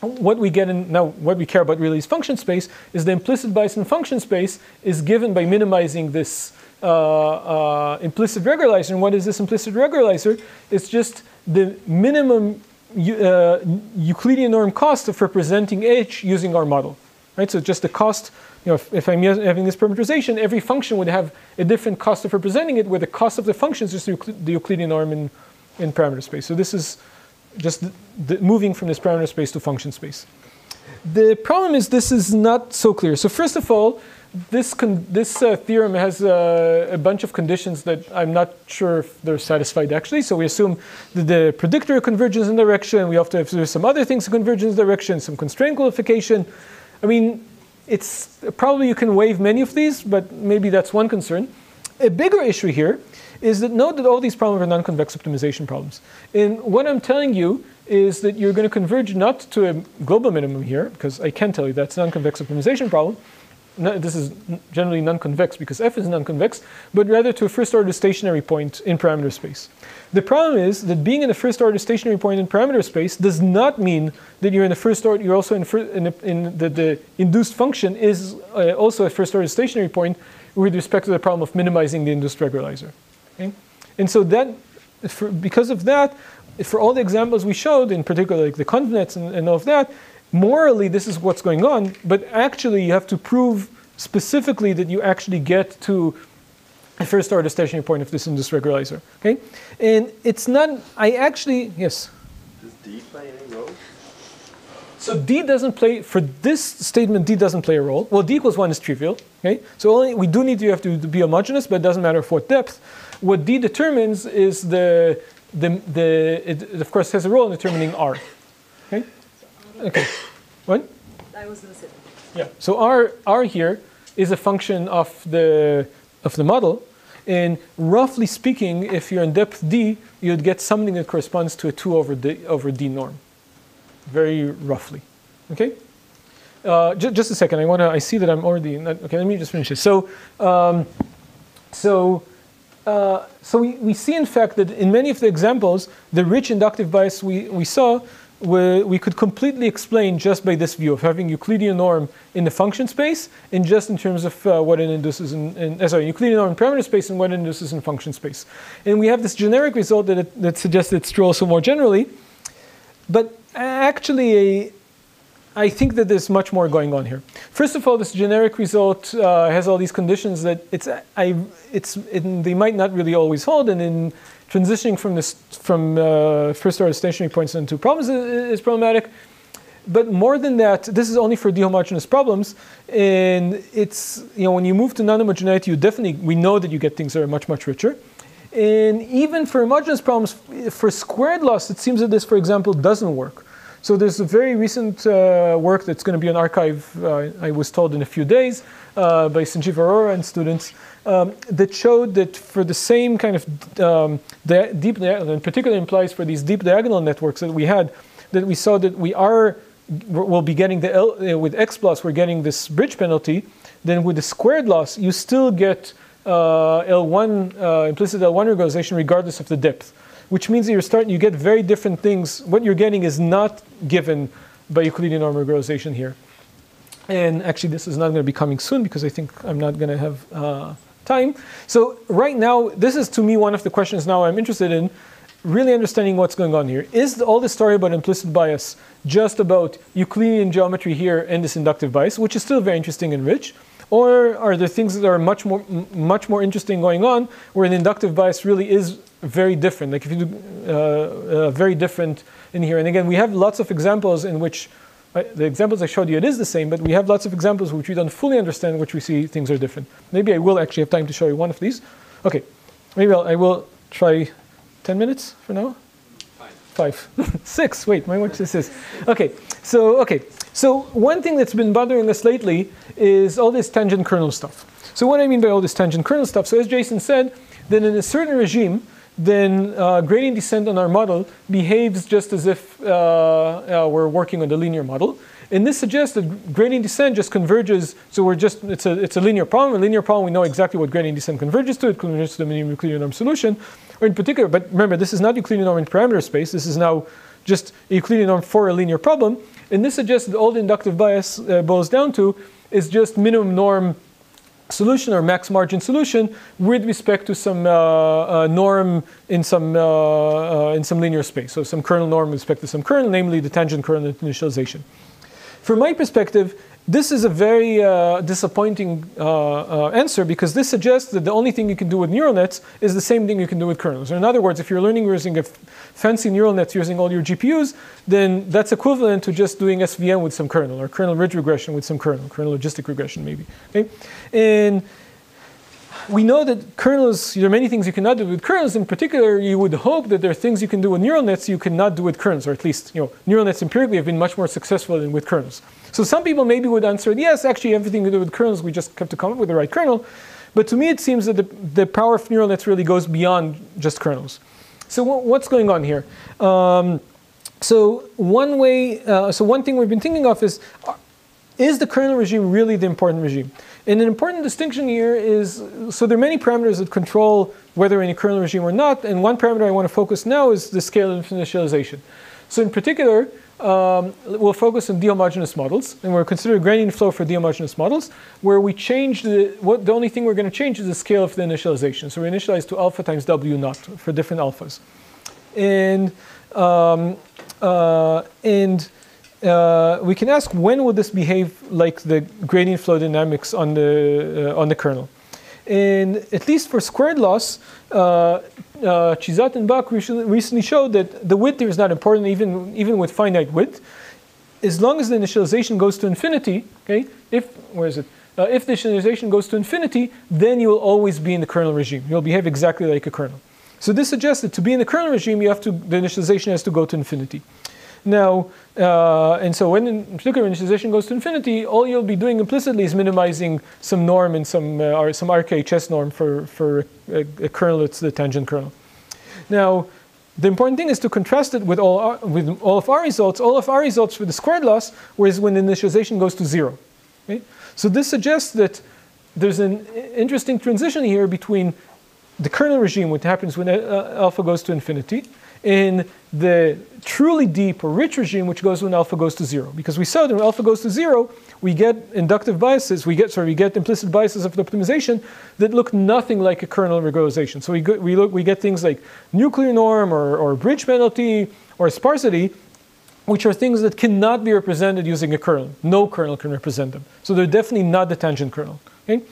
what we get in, now what we care about really is function space, is the implicit bias in function space is given by minimizing this uh, uh, implicit regularizer. And what is this implicit regularizer? It's just the minimum uh, Euclidean norm cost of representing H using our model right? So just the cost, you know, if, if, I'm having this parameterization, every function would have a different cost of representing it, where the cost of the function is just the Euclidean norm in, in parameter space. So this is just the, the moving from this parameter space to function space. The problem is this is not so clear. So first of all, this, this uh, theorem has uh, a bunch of conditions that I'm not sure if they're satisfied actually. So we assume that the predictor converges in direction. We have to have some other things convergence direction, some constraint qualification. I mean, it's probably you can waive many of these, but maybe that's one concern. A bigger issue here is that note that all these problems are non-convex optimization problems. And what I'm telling you is that you're going to converge not to a global minimum here, because I can tell you that's a non-convex optimization problem, no, this is generally non-convex because f is non-convex, but rather to a first-order stationary point in parameter space. The problem is that being in a first-order stationary point in parameter space does not mean that you're in a first order. You're also in, in, a, in the, the induced function is uh, also a first-order stationary point with respect to the problem of minimizing the induced regularizer. Okay? And so that, for, because of that, for all the examples we showed, in particular like the convnets and, and all of that, morally this is what's going on, but actually you have to prove specifically that you actually get to a first order stationary point of this in this regularizer. Okay? And it's not, I actually, yes? Does D play any role? So D doesn't play, for this statement, D doesn't play a role. Well, D equals 1 is trivial. Okay? So only, we do need to have to, to be homogeneous, but it doesn't matter for what depth. What D determines is the, the, the it, of course, has a role in determining R. Okay? Okay. What? I was going to say. Yeah. So R, R here is a function of the, of the model. And roughly speaking, if you're in depth D, you'd get something that corresponds to a 2 over D, over D norm. Very roughly. Okay? Uh, just a second. I want to. I see that I'm already. Not, okay, let me just finish this. So, um, so, uh, so we, we see in fact that in many of the examples, the rich inductive bias we, we saw, we, we could completely explain just by this view of having Euclidean norm in the function space and just in terms of uh, what it induces in, in uh, sorry, Euclidean norm in parameter space and what it induces in function space. And we have this generic result that, it, that suggests it's true also more generally. But actually, I think that there's much more going on here. First of all, this generic result uh, has all these conditions that it's, I, it's, it, they might not really always hold, and in transitioning from this from uh, first order stationary points into problems is, is, problematic. But more than that, this is only for d-homogeneous problems, and it's you know when you move to non-homogeneity, you definitely we know that you get things that are much much richer. And even for homogeneous problems, for squared loss, it seems that this, for example, doesn't work. So there's a very recent uh, work that's going to be on arXiv, uh, I was told in a few days, uh, by Sanjeev Arora and students, um, that showed that for the same kind of um, deep, and particularly implies for these deep diagonal networks that we had, that we saw that we are, we'll be getting the L, uh, with exp loss, we're getting this bridge penalty. Then with the squared loss, you still get uh, L1, uh, implicit L1 regularization regardless of the depth, which means that you're starting, you get very different things. What you're getting is not given by Euclidean norm regularization here. And actually, this is not going to be coming soon because I think I'm not going to have uh, time. So right now, this is to me one of the questions now I'm interested in, really understanding what's going on here. Is all this story about implicit bias just about Euclidean geometry here and this inductive bias, which is still very interesting and rich? Or are there things that are much more, much more interesting going on where the inductive bias really is very different? Like if you do uh, uh, very different in here. And again, we have lots of examples in which uh, the examples I showed you, it is the same, but we have lots of examples which we don't fully understand, which we see things are different. Maybe I will actually have time to show you one of these. Okay, maybe I'll, I will try 10 minutes for now. Five. Six. Wait, my watch this is. Okay. So okay. So one thing that's been bothering us lately is all this tangent kernel stuff. So what I mean by all this tangent kernel stuff? So as Jason said, then in a certain regime, then uh, gradient descent on our model behaves just as if uh, uh, we're working on the linear model. And this suggests that gradient descent just converges. So we're just it's a it's a linear problem. A linear problem, we know exactly what gradient descent converges to. It converges to the minimum Euclidean norm solution, or in particular. But remember, this is not Euclidean norm in parameter space. This is now just Euclidean norm for a linear problem. And this suggests that all the inductive bias uh, boils down to is just minimum norm solution or max margin solution with respect to some uh, uh, norm in some uh, uh in some linear space. So some kernel norm with respect to some kernel, namely the tangent kernel initialization. From my perspective, this is a very uh, disappointing uh, answer because this suggests that the only thing you can do with neural nets is the same thing you can do with kernels. In other words, if you're learning using a fancy neural nets using all your GPUs, then that's equivalent to just doing SVM with some kernel or kernel ridge regression with some kernel, kernel logistic regression maybe. Okay? And we know that kernels, there are many things you cannot do with kernels. In particular, you would hope that there are things you can do with neural nets you cannot do with kernels, or at least, you know, neural nets empirically have been much more successful than with kernels. So some people maybe would answer, yes, actually everything to do with kernels, we just have to come up with the right kernel. But to me, it seems that the, the power of neural nets really goes beyond just kernels. So what's going on here? Um, so one way, uh, so one thing we've been thinking of is, is the kernel regime really the important regime? And an important distinction here is so there are many parameters that control whether any kernel regime or not, and one parameter I want to focus now is the scale of initialization. So in particular, um, we'll focus on d-homogeneous models, and we'll consider gradient flow for d-homogeneous models, where we change the, what, the only thing we're going to change is the scale of the initialization. So we initialize to alpha times W naught for different alphas. And, um, uh, and uh, we can ask when would this behave like the gradient flow dynamics on the, uh, on the kernel. And at least for squared loss, uh, uh, Chizat and Bach recently showed that the width here is not important, even, even with finite width. As long as the initialization goes to infinity, okay, if, where is it? Uh, if the initialization goes to infinity, then you will always be in the kernel regime. You'll behave exactly like a kernel. So this suggests that to be in the kernel regime, you have to, the initialization has to go to infinity. Now, uh, and so when particular initialization goes to infinity, all you'll be doing implicitly is minimizing some norm and some, uh, some RKHS norm for, for a, a, kernel that's the tangent kernel. Now, the important thing is to contrast it with all, our, with all of our results. All of our results for the squared loss was when initialization goes to zero. Okay? So this suggests that there's an interesting transition here between the kernel regime, which happens when uh, alpha goes to infinity, in the truly deep or rich regime, which goes when alpha goes to zero. Because we saw that when alpha goes to zero, we get inductive biases, we get, sorry, we get implicit biases of the optimization that look nothing like a kernel regularization. So we, go, we, look, we get things like nuclear norm or, or bridge penalty or sparsity, which are things that cannot be represented using a kernel. No kernel can represent them. So they're definitely not the tangent kernel. Okay?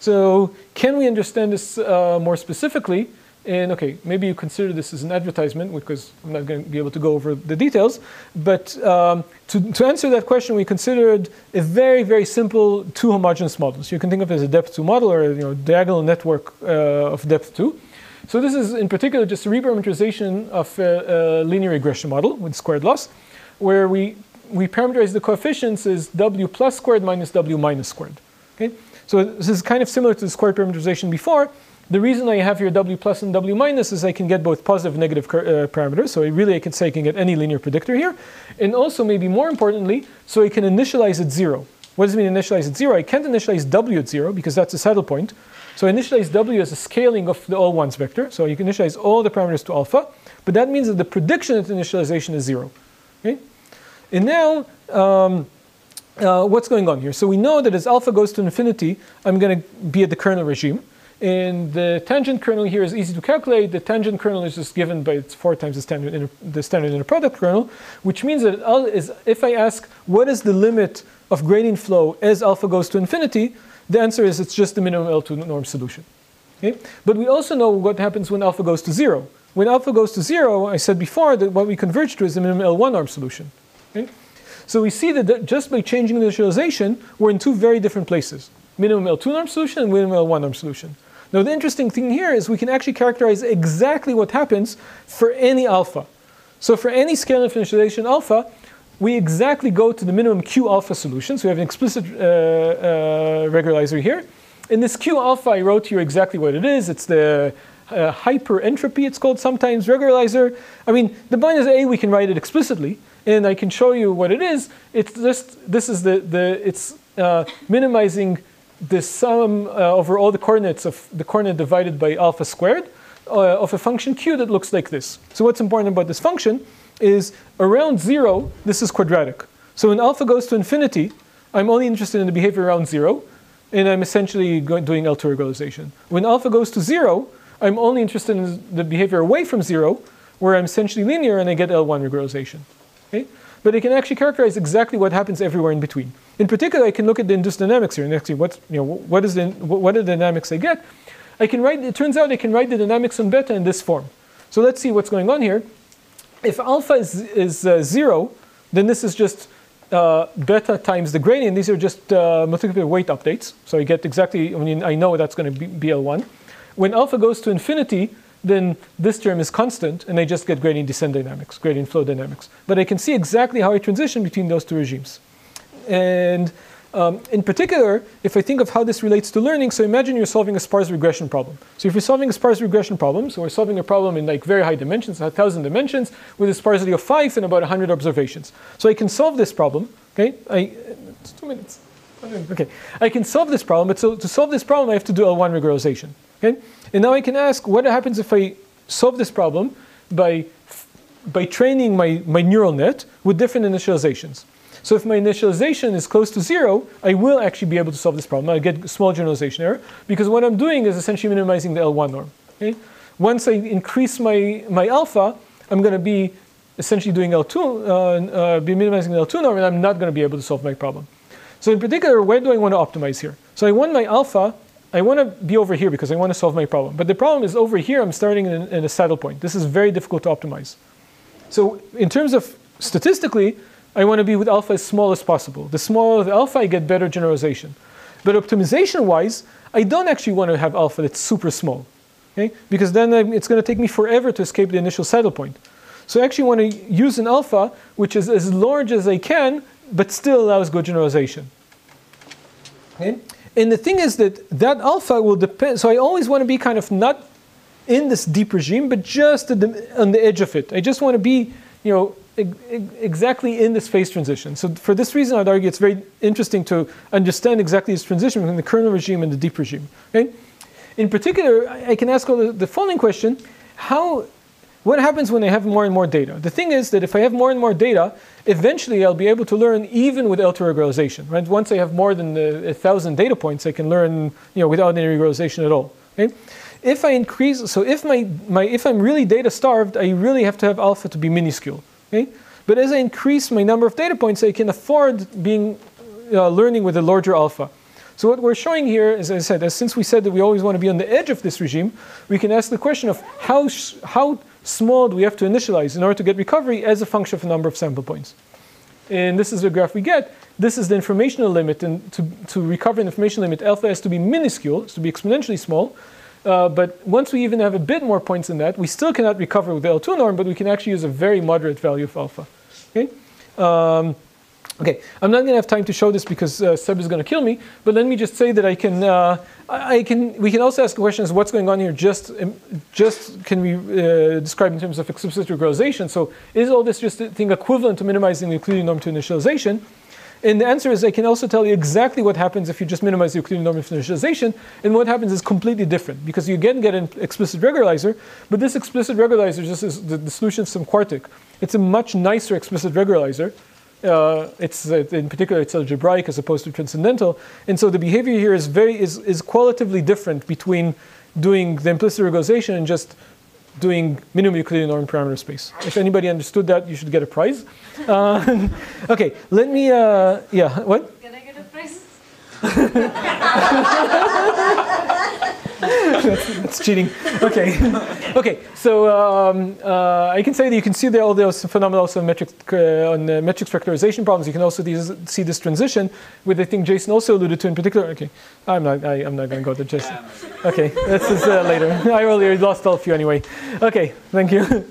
So can we understand this uh, more specifically? And okay, maybe you consider this as an advertisement because I'm not going to be able to go over the details. But um, to, to answer that question, we considered a very, very simple two homogeneous models. You can think of it as a depth two model or a you know, diagonal network uh, of depth two. So this is in particular just a reparameterization of a, a, linear regression model with squared loss, where we, we parameterize the coefficients as w plus squared minus w minus squared. Okay? So this is kind of similar to the squared parameterization before, the reason I have here w plus and w minus is I can get both positive and negative uh, parameters. So I really I can say I can get any linear predictor here. And also maybe more importantly, so I can initialize at zero. What does it mean initialize at zero? I can't initialize w at zero because that's a saddle point. So I initialize w as a scaling of the all ones vector. So you can initialize all the parameters to alpha. But that means that the prediction at initialization is zero. Okay? And now, um, uh, what's going on here? So we know that as alpha goes to infinity, I'm going to be at the kernel regime. And the tangent kernel here is easy to calculate. The tangent kernel is just given by it's four times the standard inner, the standard inner product kernel, which means that is, if I ask what is the limit of gradient flow as alpha goes to infinity, the answer is it's just the minimum L2 norm solution. Okay? But we also know what happens when alpha goes to zero. When alpha goes to zero, I said before that what we converge to is the minimum L1 norm solution. Okay? So we see that just by changing the initialization, we're in two very different places. Minimum L2 norm solution and minimum L1 norm solution. Now, the interesting thing here is we can actually characterize exactly what happens for any alpha. So for any scalar initialization alpha, we exactly go to the minimum Q alpha solution. So we have an explicit uh, uh, regularizer here. In this Q alpha, I wrote here exactly what it is. It's the uh, hyper entropy, it's called sometimes, regularizer. I mean, the minus A, we can write it explicitly, and I can show you what it is. It's just, this is the, the it's uh, minimizing the sum uh, over all the coordinates of the coordinate divided by alpha squared uh, of a function q that looks like this. So what's important about this function is around zero, this is quadratic. So when alpha goes to infinity, I'm only interested in the behavior around zero, and I'm essentially going, doing L2 regularization. When alpha goes to zero, I'm only interested in the behavior away from zero, where I'm essentially linear and I get L1 regularization. Okay? But I can actually characterize exactly what happens everywhere in between. In particular, I can look at the induced dynamics here and actually what, you know, what, is the, what are the dynamics I get. I can write, it turns out I can write the dynamics on beta in this form. So let's see what's going on here. If alpha is, is uh, zero, then this is just uh, beta times the gradient. These are just uh, multiplicative weight updates. So I get exactly, I mean, I know that's going to be BL1. When alpha goes to infinity, then this term is constant, and I just get gradient descent dynamics, gradient flow dynamics. But I can see exactly how I transition between those two regimes. And um, in particular, if I think of how this relates to learning, so imagine you're solving a sparse regression problem. So if you're solving a sparse regression problem, so we're solving a problem in like very high dimensions, a thousand dimensions, with a sparsity of five and about 100 observations. So I can solve this problem, okay? I, It's two minutes. Okay, I can solve this problem, but so to solve this problem, I have to do L1 regularization. Okay, and now I can ask, what happens if I solve this problem by by training my, my neural net with different initializations? So if my initialization is close to zero, I will actually be able to solve this problem. I get small generalization error because what I'm doing is essentially minimizing the L1 norm. Okay? Once I increase my, my alpha, I'm going to be essentially doing L2, uh, uh, be minimizing the L2 norm, and I'm not going to be able to solve my problem. So in particular, where do I want to optimize here? So I want my alpha, I want to be over here because I want to solve my problem. But the problem is over here, I'm starting in, in a saddle point. This is very difficult to optimize. So in terms of statistically, I want to be with alpha as small as possible. The smaller the alpha, I get better generalization. But optimization-wise, I don't actually want to have alpha that's super small, okay? Because then I'm, it's going to take me forever to escape the initial saddle point. So I actually want to use an alpha which is as large as I can, but still allows good generalization. Okay? And the thing is that that alpha will depend. So I always want to be kind of not in this deep regime, but just the, on the edge of it. I just want to be, you know, exactly in this phase transition. So for this reason, I'd argue it's very interesting to understand exactly this transition between the kernel regime and the deep regime. Okay? In particular, I can ask the, the following question: How, what happens when I have more and more data? The thing is that if I have more and more data, eventually I'll be able to learn even with L2 regularization. Right? Once I have more than a, a thousand data points, I can learn, you know, without any regularization at all. Okay? If I increase, so if my, my if I'm really data starved, I really have to have alpha to be minuscule. Okay? But as I increase my number of data points, I can afford being uh, learning with a larger alpha. So what we're showing here, as I said, as since we said that we always want to be on the edge of this regime, we can ask the question of how, how small we have to initialize in order to get recovery as a function of the number of sample points. And this is the graph we get. This is the informational limit, and to, to recover an information limit, alpha has to be minuscule, has to be exponentially small. Uh, but once we even have a bit more points than that, we still cannot recover with the L2 norm, but we can actually use a very moderate value of alpha. Okay? Um, okay, I'm not going to have time to show this because uh, Seb is going to kill me, but let me just say that I can, uh, I can, we can also ask questions, what's going on here, just, um, just can we uh, describe in terms of explicit regularization? So is all this just a thing equivalent to minimizing the Euclidean norm to initialization? And the answer is I can also tell you exactly what happens if you just minimize the Euclidean norm of initialization. And what happens is completely different because you again get an explicit regularizer, but this explicit regularizer just is the, the solution of some quartic. It's a much nicer explicit regularizer. Uh, it's uh, in particular it's algebraic as opposed to transcendental, and so the behavior here is very is, is qualitatively different between doing the implicit regularization and just doing minimum Euclidean norm parameter space. If anybody understood that, you should get a prize. Uh, okay, let me, uh, yeah, what? Can I get a prize? that's, that's, cheating. Okay, okay. So um, uh, I can say that you can see there all those phenomena also on metric uh, on matrix factorization problems. You can also see this transition, which I think Jason also alluded to in particular. Okay, I'm not. I, am not going to go to Jason. Okay, this is uh, later. I already lost all of you anyway. Okay, thank you.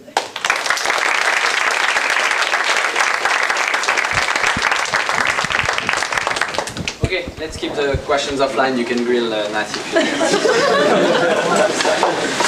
Let's keep the questions offline. You can grill uh.